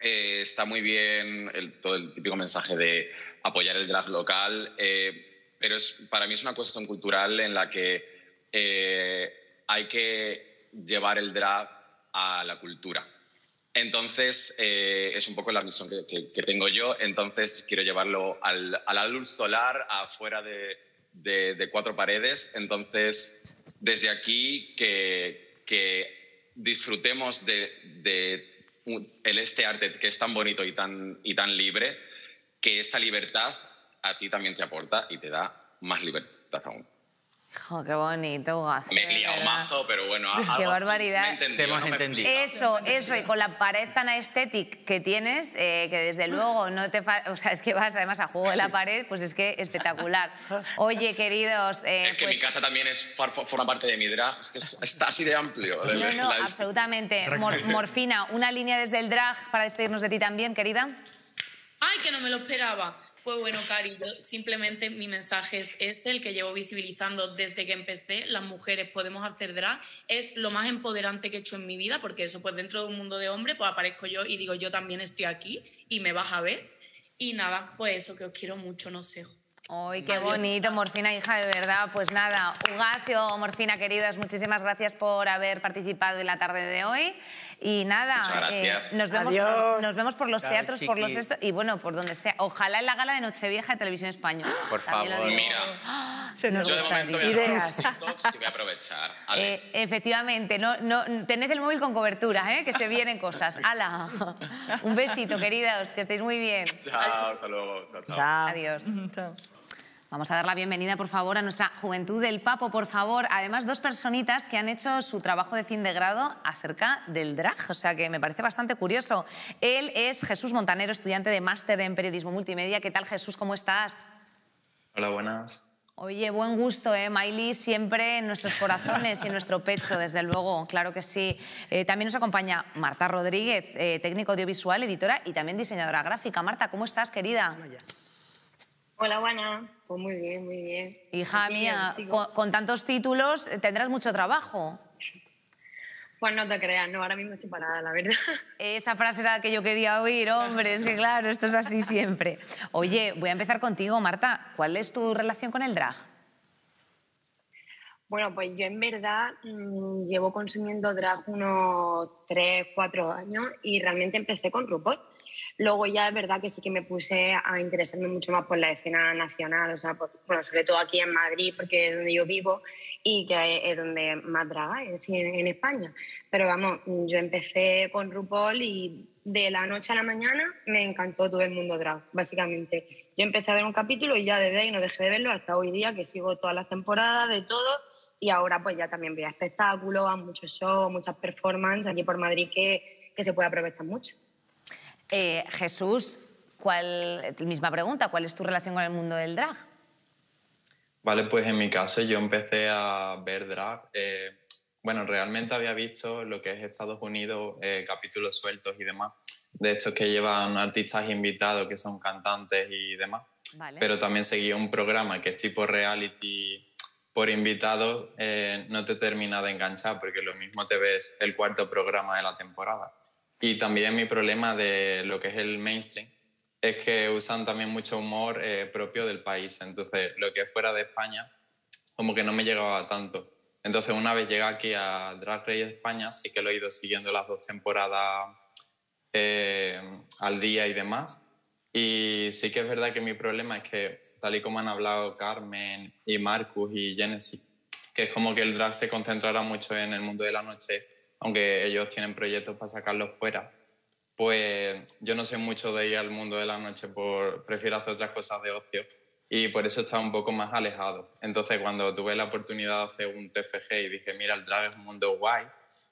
Eh, está muy bien el, todo el típico mensaje de apoyar el drag local, eh, pero es, para mí es una cuestión cultural en la que eh, hay que llevar el drag a la cultura. Entonces, eh, es un poco la misión que, que- que tengo yo. Entonces, quiero llevarlo al, a la luz solar, afuera de, de- de cuatro paredes. Entonces, desde aquí, que, disfrutemos de, el, este arte que es tan bonito y tan, y tan libre, que esa libertad a ti también te aporta y te da más libertad aún. Jo, qué bonito, Gas. Me he liado mazo, pero bueno. algo Qué así. barbaridad. Me Te hemos no me entendido. Eso, eso, y con la pared tan estética que tienes, eh, que desde luego no te... fa- O sea, es que vas además a juego de la pared, pues es que espectacular. Oye, queridos, eh, Es que pues... mi casa también es, far- forma parte de mi drag, es que es- está así de amplio. de- No, no, la- absolutamente. Mor- Morfina, una línea desde el drag para despedirnos de ti también, querida. Ay, que no me lo esperaba. Pues bueno, Cari, yo simplemente mi mensaje es ese, el que llevo visibilizando desde que empecé. Las mujeres podemos hacer drag. Es lo más empoderante que he hecho en mi vida, porque eso, pues dentro de un mundo de hombres, pues aparezco yo y digo, yo también estoy aquí y me vas a ver. Y nada, pues eso, que os quiero mucho, no sé. Ay, qué bonito, Morfina, hija, de verdad. Pues nada, Ugacio, Morfina, queridas, muchísimas gracias por haber participado en la tarde de hoy. Y nada, eh, nos, vemos, Adiós. nos, nos vemos por los Chao, teatros, por los chiquis. esto, y bueno, por donde sea. Ojalá en la gala de Nochevieja de Televisión Española. Por También favor. Mira, Se nos yo de momento voy a Ideas. voy a aprovechar. A ver. Eh, efectivamente, no, no, tened el móvil con cobertura, ¿eh? que se vienen cosas. ¡Hala! Un besito, queridos, que estéis muy bien. Chao, hasta luego. Chao, chao. Chao. Adiós. Chao. Vamos a dar la bienvenida, por favor, a nuestra Juventud del Papo, por favor. Además, dos personitas que han hecho su trabajo de fin de grado acerca del drag, o sea que me parece bastante curioso. Él es Jesús Montanero, estudiante de máster en periodismo multimedia. ¿Qué tal, Jesús? ¿Cómo estás? Hola, buenas. Oye, buen gusto, ¿eh? Miley siempre en nuestros corazones y en nuestro pecho, desde luego, claro que sí. Eh, también nos acompaña Marta Rodríguez, eh, técnico audiovisual, editora y también diseñadora gráfica. Marta, ¿cómo estás, querida? Hola, buena. Pues muy bien, muy bien. Hija Aquí, mía, con tantos títulos eh, tendrás mucho trabajo. Pues no te creas, no, ahora mismo estoy parada, la verdad. Esa frase era la que yo quería oír, hombre, es que claro, esto es así siempre. Oye, voy a empezar contigo, Marta. ¿Cuál es tu relación con el drag? Bueno, pues yo en verdad mm, llevo consumiendo drag unos 3, 4 años y realmente empecé con RuPaul. Luego ya es verdad que sí que me puse a interesarme mucho más por la escena nacional, o sea, bueno, sobre todo aquí en Madrid, porque es donde yo vivo y que es donde más drag hay sí, en, España. Pero vamos, yo empecé con RuPaul y de la noche a la mañana me encantó todo el mundo drag, básicamente. Yo empecé a ver un capítulo y ya desde ahí no dejé de verlo hasta hoy día, que sigo todas las temporadas de todo y ahora pues ya también veo espectáculos, a muchos shows, muchas performances aquí por Madrid que, que se puede aprovechar mucho. Eh, Jesús, ¿cuál, misma pregunta, ¿cuál es tu relación con el mundo del drag? Vale, pues en mi caso yo empecé a ver drag. eh, bueno, realmente había visto lo que es Estados Unidos, eh, capítulos sueltos y demás, de estos que llevan artistas invitados que son cantantes y demás. Vale. Pero también seguía un programa que es tipo reality por invitados, eh, no te termina de enganchar porque lo mismo te ves el cuarto programa de la temporada. Y también mi problema de lo que es el mainstream es que usan también mucho humor eh, propio del país. Entonces, lo que es fuera de España, como que no me llegaba tanto. Entonces, una vez llegué aquí a Drag Race España, sí que lo he ido siguiendo las dos temporadas eh, al día y demás. Y sí que es verdad que mi problema es que, tal y como han hablado Carmen y Marcus y Genesis, que es como que el drag se concentrará mucho en el mundo de la noche, aunque ellos tienen proyectos para sacarlos fuera, pues yo no sé mucho de ir al mundo de la noche, por, prefiero hacer otras cosas de ocio y por eso estaba un poco más alejado. Entonces cuando tuve la oportunidad de hacer un TFG y dije, mira, el drag es un mundo guay,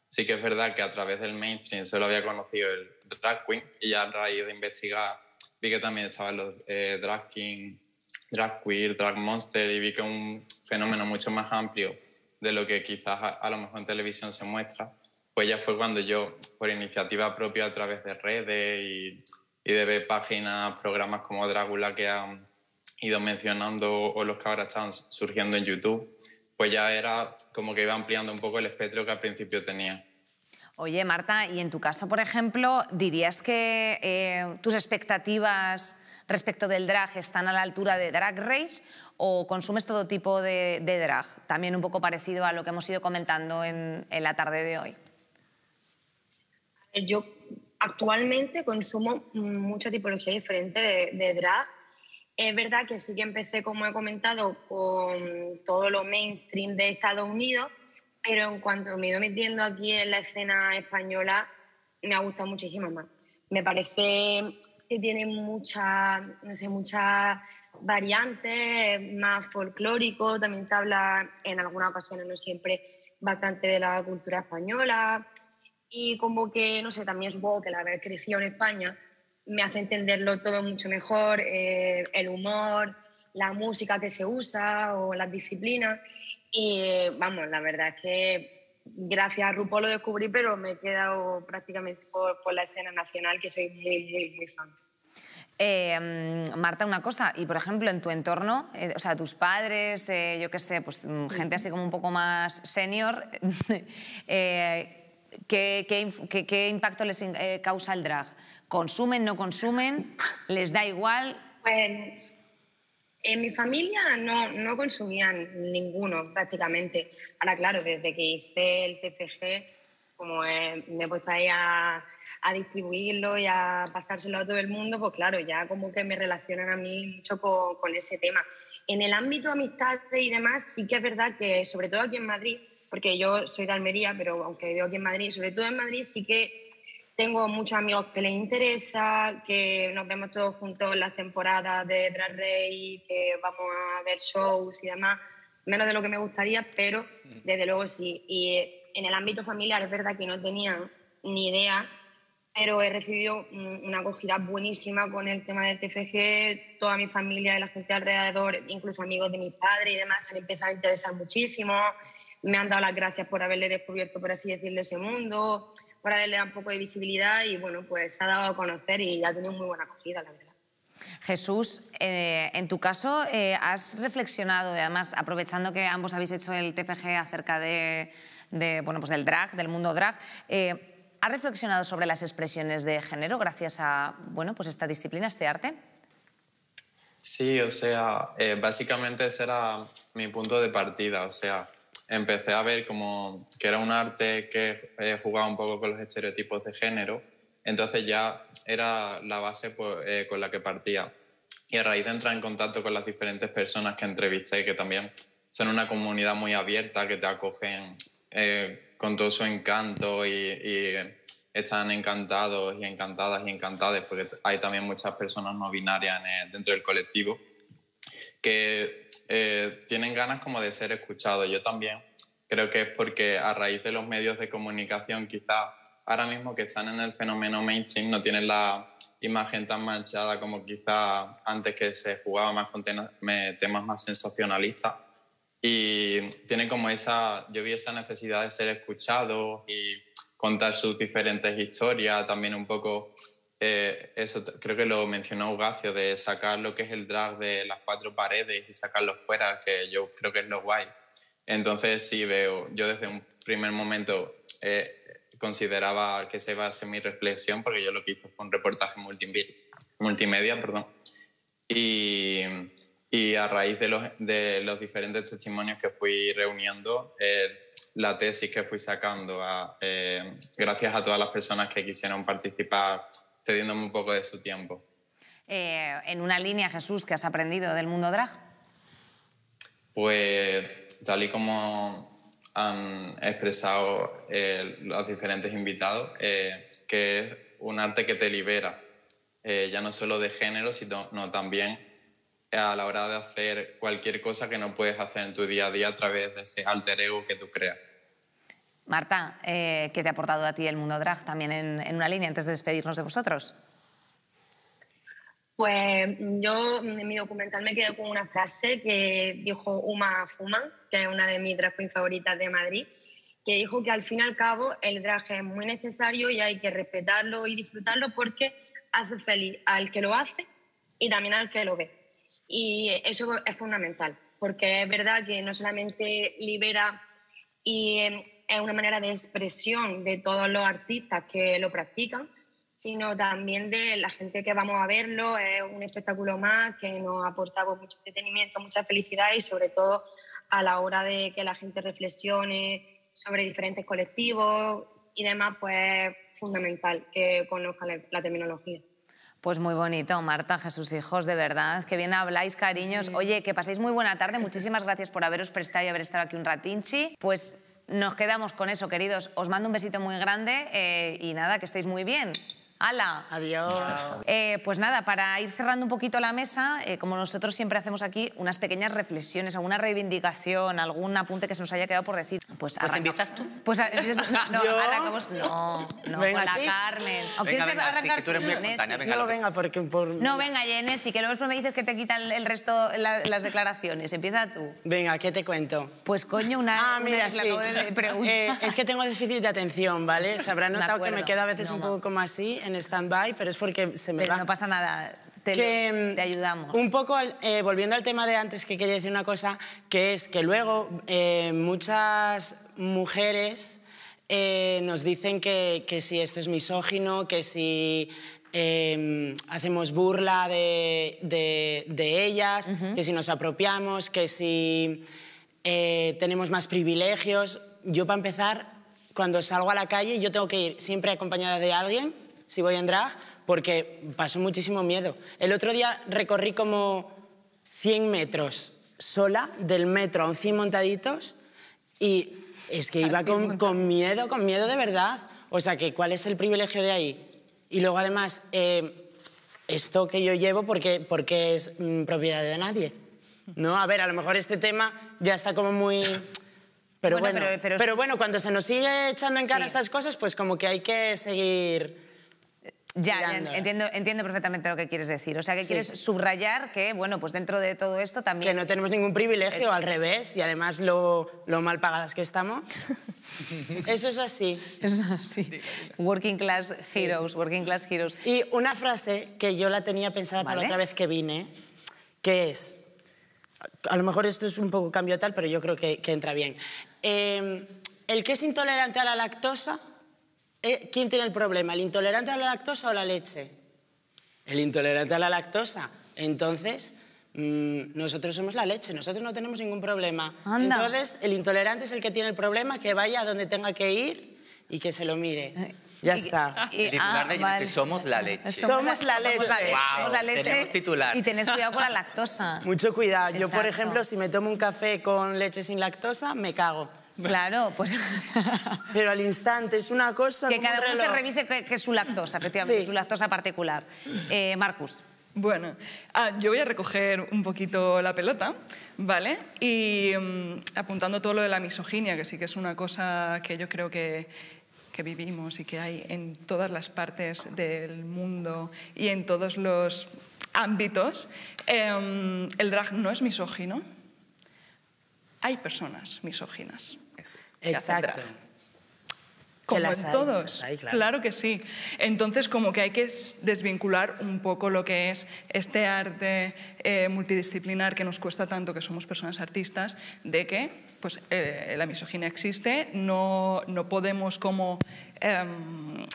sí que es verdad que a través del mainstream solo había conocido el drag queen y ya a raíz de investigar vi que también estaban los eh, drag king, drag queer, drag monster y vi que un fenómeno mucho más amplio de lo que quizás a, a lo mejor en televisión se muestra. Pues ya fue cuando yo, por iniciativa propia a través de redes y, y de ver páginas, programas como Drácula que han ido mencionando o los que ahora están surgiendo en YouTube, pues ya era como que iba ampliando un poco el espectro que al principio tenía. Oye, Marta, y en tu caso, por ejemplo, ¿dirías que eh, tus expectativas respecto del drag están a la altura de Drag Race o consumes todo tipo de, de drag? También un poco parecido a lo que hemos ido comentando en, en la tarde de hoy. Yo actualmente consumo mucha tipología diferente de, de drag. Es verdad que sí que empecé, como he comentado, con todo lo mainstream de Estados Unidos, pero en cuanto me he ido metiendo aquí en la escena española, me ha gustado muchísimo más. Me parece que tiene muchas, no sé, muchas variantes, más folclórico, también te habla en algunas ocasiones, no siempre, bastante de la cultura española y como que, no sé, también supongo que el haber crecido en España me hace entenderlo todo mucho mejor, eh, el humor, la música que se usa o las disciplinas y vamos, la verdad es que gracias a RuPaul lo descubrí, pero me he quedado prácticamente por, por la escena nacional que soy muy, muy, muy fan. Eh, Marta, una cosa, y por ejemplo, en tu entorno, eh, o sea, tus padres, eh, yo qué sé, pues mm, gente así como un poco más senior, eh, ¿qué, qué, impacto les eh, causa el drag? ¿Consumen, no consumen? ¿Les da igual? Pues en mi familia no, no consumían ninguno prácticamente. Ahora, claro, desde que hice el TFG, como eh, me he puesto ahí a, a distribuirlo y a pasárselo a todo el mundo, pues claro, ya como que me relacionan a mí mucho con, con ese tema. En el ámbito amistades y demás, sí que es verdad que, sobre todo aquí en Madrid, porque yo soy de Almería, pero aunque vivo aquí en Madrid, sobre todo en Madrid sí que tengo muchos amigos que les interesa, que nos vemos todos juntos en las temporadas de Drag Race, que vamos a ver shows y demás, menos de lo que me gustaría, pero desde luego sí. Y en el ámbito familiar es verdad que no tenía ni idea, pero he recibido una acogida buenísima con el tema del TFG, toda mi familia y la gente alrededor, incluso amigos de mis padres y demás, han empezado a interesar muchísimo, me han dado las gracias por haberle descubierto, por así decirlo, ese mundo, por haberle dado un poco de visibilidad y bueno, pues se ha dado a conocer y ha tenido muy buena acogida, la verdad. Jesús, eh, en tu caso, eh, ¿has reflexionado, y además aprovechando que ambos habéis hecho el TFG acerca de, de, bueno, pues del drag, del mundo drag, eh, ¿has reflexionado sobre las expresiones de género gracias a bueno, pues esta disciplina, este arte? Sí, o sea, eh, básicamente ese era mi punto de partida. O sea, empecé a ver como que era un arte que eh, jugaba un poco con los estereotipos de género. Entonces ya era la base pues, eh, con la que partía. Y a raíz de entrar en contacto con las diferentes personas que entrevisté, que también son una comunidad muy abierta, que te acogen eh, con todo su encanto y, y están encantados y encantadas y encantadas, porque hay también muchas personas no binarias el- dentro del colectivo que eh, tienen ganas como de ser escuchados. Yo también creo que es porque a raíz de los medios de comunicación, quizá ahora mismo que están en el fenómeno mainstream, no tienen la imagen tan manchada como quizá antes que se jugaba más con temas más sensacionalistas. Y tienen como esa, yo vi esa necesidad de ser escuchados y contar sus diferentes historias, también un poco eh, eso creo que lo mencionó Ugacio, de sacar lo que es el drag de las cuatro paredes y sacarlo fuera, que yo creo que es lo guay. Entonces sí veo, yo desde un primer momento eh, consideraba que esa iba a ser mi reflexión, porque yo lo que hice fue un reportaje multimedia, multimedia perdón, y, y a raíz de los, de los diferentes testimonios que fui reuniendo, eh, la tesis que fui sacando, a- eh, gracias a todas las personas que quisieron participar, cediéndome un poco de su tiempo. Eh, en una línea, Jesús, que has aprendido del mundo drag. Pues tal y como han expresado eh, los diferentes invitados, eh, que es un arte que te libera, eh, ya no solo de género, sino no, también a la hora de hacer cualquier cosa que no puedes hacer en tu día a día a través de ese alter ego que tú creas. Marta, eh, ¿qué te ha aportado a ti el mundo drag también en, una línea antes de despedirnos de vosotros? Pues yo en mi documental me quedé con una frase que dijo Uma Fuman, que es una de mis drag queens favoritas de Madrid, que dijo que al fin y al cabo el drag es muy necesario y hay que respetarlo y disfrutarlo porque hace feliz al que lo hace y también al que lo ve. Y eso es fundamental, porque es verdad que no solamente libera y eh, es una manera de expresión de todos los artistas que lo practican, sino también de la gente que vamos a verlo. Es un espectáculo más que nos aporta pues, mucho entretenimiento, mucha felicidad y sobre todo a la hora de que la gente reflexione sobre diferentes colectivos y demás, pues fundamental que conozca la, la terminología. Pues muy bonito, Marta, Jesús hijos, de verdad. Que bien habláis, cariños. Oye, que paséis muy buena tarde. Muchísimas gracias por haberos prestado y haber estado aquí un ratinchi. Pues nos quedamos con eso, queridos. Os mando un besito muy grande eh, y nada, que estéis muy bien. ¡Hala! Adiós. Eh, pues nada, para ir cerrando un poquito la mesa, eh, como nosotros siempre hacemos aquí, unas pequeñas reflexiones, alguna reivindicación, algún apunte que se nos haya quedado por decir. Pues, Pues empiezas tú. Pues a- empiezas- no, no, ¿Yo? arrancamos. No, no, Venga, con la sí. Carmen. ¿O Venga, quieres venga, sí, que tú eres muy espontánea, venga, No, venga, porque por... No, venga, Yenesi, que luego después me dices que te quitan el resto, la- las declaraciones. Empieza tú. Venga, ¿qué te cuento? Pues coño, una, Ah, mira, sí. de preguntar. Eh, es que tengo déficit de atención, ¿vale? Se habrá notado que me quedo a veces No, un poco como así, en stand-by, pero es porque se me Pero va. no pasa nada, te, que, te ayudamos. Un poco, eh, volviendo al tema de antes, que quería decir una cosa, que es que luego eh, muchas mujeres eh, nos dicen que, que si esto es misógino, que si eh, hacemos burla de, de- de ellas, que si nos apropiamos, que si eh, tenemos más privilegios. Yo, para empezar, cuando salgo a la calle, yo tengo que ir siempre acompañada de alguien, si voy en drag, porque paso muchísimo miedo. El otro día recorrí como 100 metros sola, del metro a un 100 montaditos, y es que iba con, con miedo, con miedo de verdad. O sea, que ¿cuál es el privilegio de ahí? Y luego, además, eh, esto que yo llevo, porque, porque es mm, propiedad de nadie. ¿No? A ver, a lo mejor este tema ya está como muy... Pero Bueno, bueno, pero- pero- pero bueno, cuando se nos sigue echando en cara Sí. estas cosas, pues como que hay que seguir... Ya, ya, entiendo, entiendo perfectamente lo que quieres decir. O sea, que Sí. quieres subrayar que, bueno, pues dentro de todo esto Que también... no tenemos ningún privilegio, al revés, y además lo, lo mal pagadas que estamos. Eso es así. Es así. Working class heroes, working class heroes. Y una frase que yo la tenía pensada para Vale. la otra vez que vine, que es, a lo mejor esto es un poco cambio tal, pero yo creo que, que entra bien. Eh, el que es intolerante a la lactosa, eh, ¿quién tiene el problema? ¿El intolerante a la lactosa o la leche? El intolerante a la lactosa. Entonces, mm, nosotros somos la leche, nosotros no tenemos ningún problema. Anda. Entonces, el intolerante es el que tiene el problema, que vaya a donde tenga que ir y que se lo mire. Ya está. Y- El titular ah, de vale. somos la leche. Somos la leche. Somos la, Wow, somos la leche. tenemos titular. Y tened cuidado con la lactosa. Mucho cuidado. Yo, por Exacto. ejemplo, si me tomo un café con leche sin lactosa, me cago. Claro, pues Pero al instante es una cosa que cada uno se revise qué qué es su lactosa, efectivamente, Sí. su lactosa particular. Eh, Marcus. Bueno, ah, yo voy a recoger un poquito la pelota, ¿vale? Y mm, apuntando todo lo de la misoginia, que sí que es una cosa que yo creo que, que vivimos y que hay en todas las partes del mundo y en todos los ámbitos, em, el drag no es misógino. Hay personas misóginas. Exacto. Que Como las en hay, todos. las hay, claro. claro. que sí. Entonces, como que hay que desvincular un poco lo que es este arte eh, multidisciplinar que nos cuesta tanto, que somos personas artistas, de que pues, eh, la misoginia existe, no, no podemos como... em,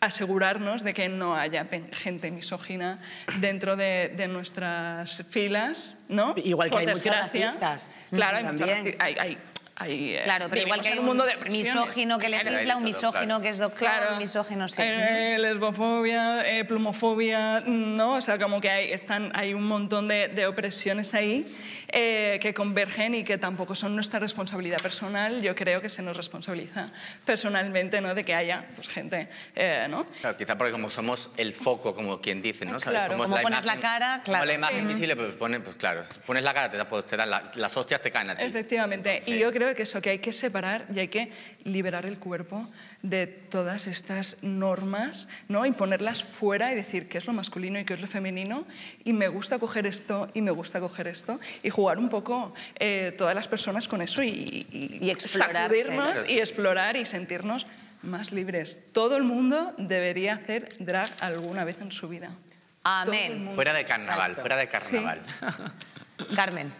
asegurarnos de que no haya gente misógina dentro de, de nuestras filas, ¿no? Igual que Por hay desgracia. racistas. Claro, hay, hay, hay- hay, eh, Claro, pero igual que hay un un mundo de misógino que Claro, legisla, hay un misógino claro. que es doctor, Claro. un misógino sí. Eh, lesbofobia, eh, plumofobia, ¿no? O sea, como que hay, están, hay un montón de, de opresiones ahí eh, que convergen y que tampoco son nuestra responsabilidad personal. Yo creo que se nos responsabiliza personalmente, ¿no? De que haya pues, gente, eh, ¿no? Claro, quizá porque como somos el foco, como quien dice, ¿no? ¿Sabes? Claro. Somos Como pones la imagen- cara, claro. La imagen Sí. visible, pues, pone, pues claro, pones la cara, te, da, pues, te dan la- las hostias te caen a ti. Efectivamente. Y yo creo que eso, que hay que separar y hay que liberar el cuerpo de todas estas normas, ¿no? Y ponerlas fuera y decir qué es lo masculino y qué es lo femenino. Y me gusta coger esto y me gusta coger esto. Y jugar un poco eh, todas las personas con eso y, Y sacudirnos y explorar y sentirnos más libres. Todo el mundo debería hacer drag alguna vez en su vida. Amén. Fuera de carnaval, Exacto. fuera de carnaval. Carmen.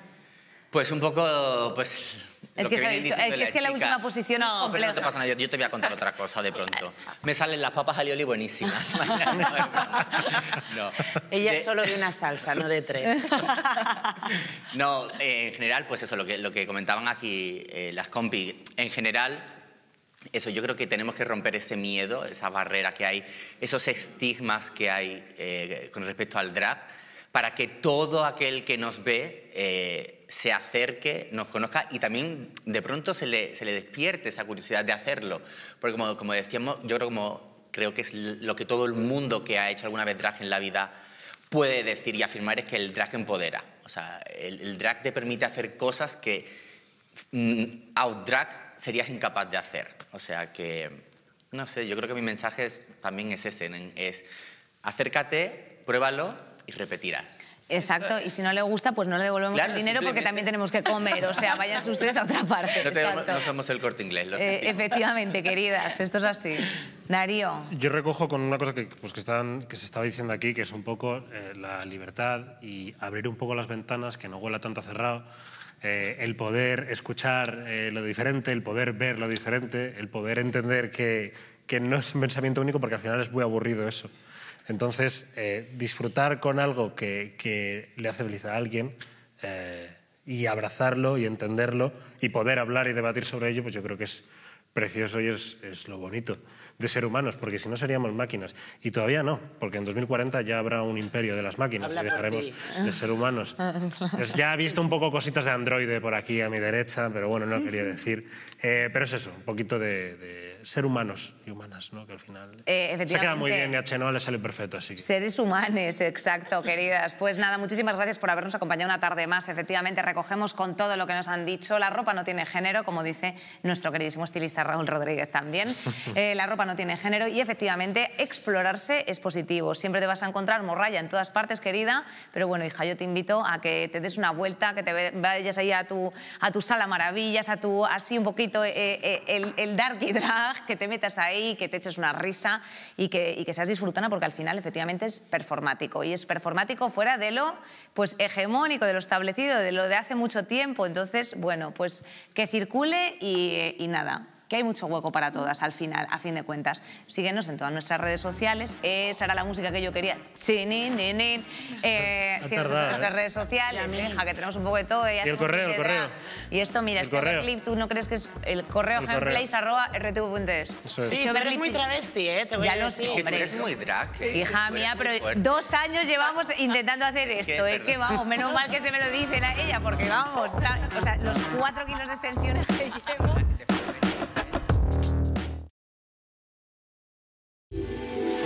Pues un poco, pues... Es lo que se ha dicho, es que- es que la chica. última posición es No, pero no te pasa nada, yo, yo te voy a contar otra cosa de pronto. Me salen las papas alioli buenísimas. no, Ella De- es solo de una salsa, no de tres. No, eh, en general, pues eso, lo que, lo que comentaban aquí eh, las compi. En general, eso, yo creo que tenemos que romper ese miedo, esa barrera que hay, esos estigmas que hay eh, con respecto al drag, para que todo aquel que nos ve eh, se acerque, nos conozca y también de pronto se le, se le despierte esa curiosidad de hacerlo. Porque como, como decíamos, yo creo, como, creo que es lo que todo el mundo que ha hecho alguna vez drag en la vida puede decir y afirmar es que el drag empodera. O sea, el, drag te permite hacer cosas que mm, out drag serías incapaz de hacer. O sea que, no sé, yo creo que mi mensaje también es ese, es acércate, pruébalo y repetirás. Exacto, y si no le gusta, pues no le devolvemos Claro, el dinero porque también tenemos que comer. O sea, váyanse ustedes a otra parte. No, tenemos- no somos el corte inglés, lo Eh, efectivamente, queridas, esto es así. Darío, Yo recojo con una cosa que, pues, que, están- que se estaba diciendo aquí, que es un poco eh, la libertad y abrir un poco las ventanas, que no huela tanto a cerrado, eh, el poder escuchar eh, lo diferente, el poder ver lo diferente, el poder entender que, que no es un pensamiento único, porque al final es muy aburrido eso. Entonces, eh, disfrutar con algo que, que le hace feliz a alguien eh, y abrazarlo y entenderlo y poder hablar y debatir sobre ello, pues yo creo que es precioso y es, es lo bonito de ser humanos, porque si no seríamos máquinas. Y todavía no, porque en 2040 ya habrá un imperio de las máquinas Habla y dejaremos de ser humanos. Pues ya he visto un poco cositas de androide por aquí a mi derecha, pero bueno, no lo quería decir. Eh, pero es eso, un poquito de, de ser humanos y humanas, ¿no? que al final eh, se queda muy bien y a Chenoa le sale perfecto, así que... Seres humanos, exacto, queridas. Pues nada, muchísimas gracias por habernos acompañado una tarde más. Efectivamente, recogemos con todo lo que nos han dicho. La ropa no tiene género, como dice nuestro queridísimo estilista Raúl Rodríguez también. Eh, la ropa no tiene género y efectivamente explorarse es positivo. Siempre te vas a encontrar morralla en todas partes, querida. Pero bueno, hija, yo te invito a que te des una vuelta, que te vayas ahí a tu, a tu sala maravillas, a tu así un poquito eh, eh, el, el dark y drag, que te metas ahí, que te eches una risa y que, y que seas disfrutona porque al final efectivamente es performático y es performático fuera de lo pues hegemónico, de lo establecido, de lo de hace mucho tiempo. Entonces, bueno, pues que circule y, y nada. Que hay mucho hueco para todas al final, a fin de cuentas. Síguenos en todas nuestras redes sociales. Esa era la música que yo quería. Sí, ni, ni, ni. Eh, síguenos en nuestras ¿eh? redes sociales, hija, que tenemos un poco de todo. Y el hacemos correo, el correo. Y esto, mira, El este correo. clip, ¿tú no crees que es el correo El correo. handplace.rtv.es? Eso es. Sí, tú eres muy travesti, ¿eh? Te voy Ya a lo decir. sé, Que tú hombre. eres muy drag. ¿eh? Hija mía, pero dos años llevamos intentando hacer esto. es Es que vamos, menos mal que se me lo dicen a ella, porque vamos, está- o sea, los cuatro kilos de extensiones que llevo. Música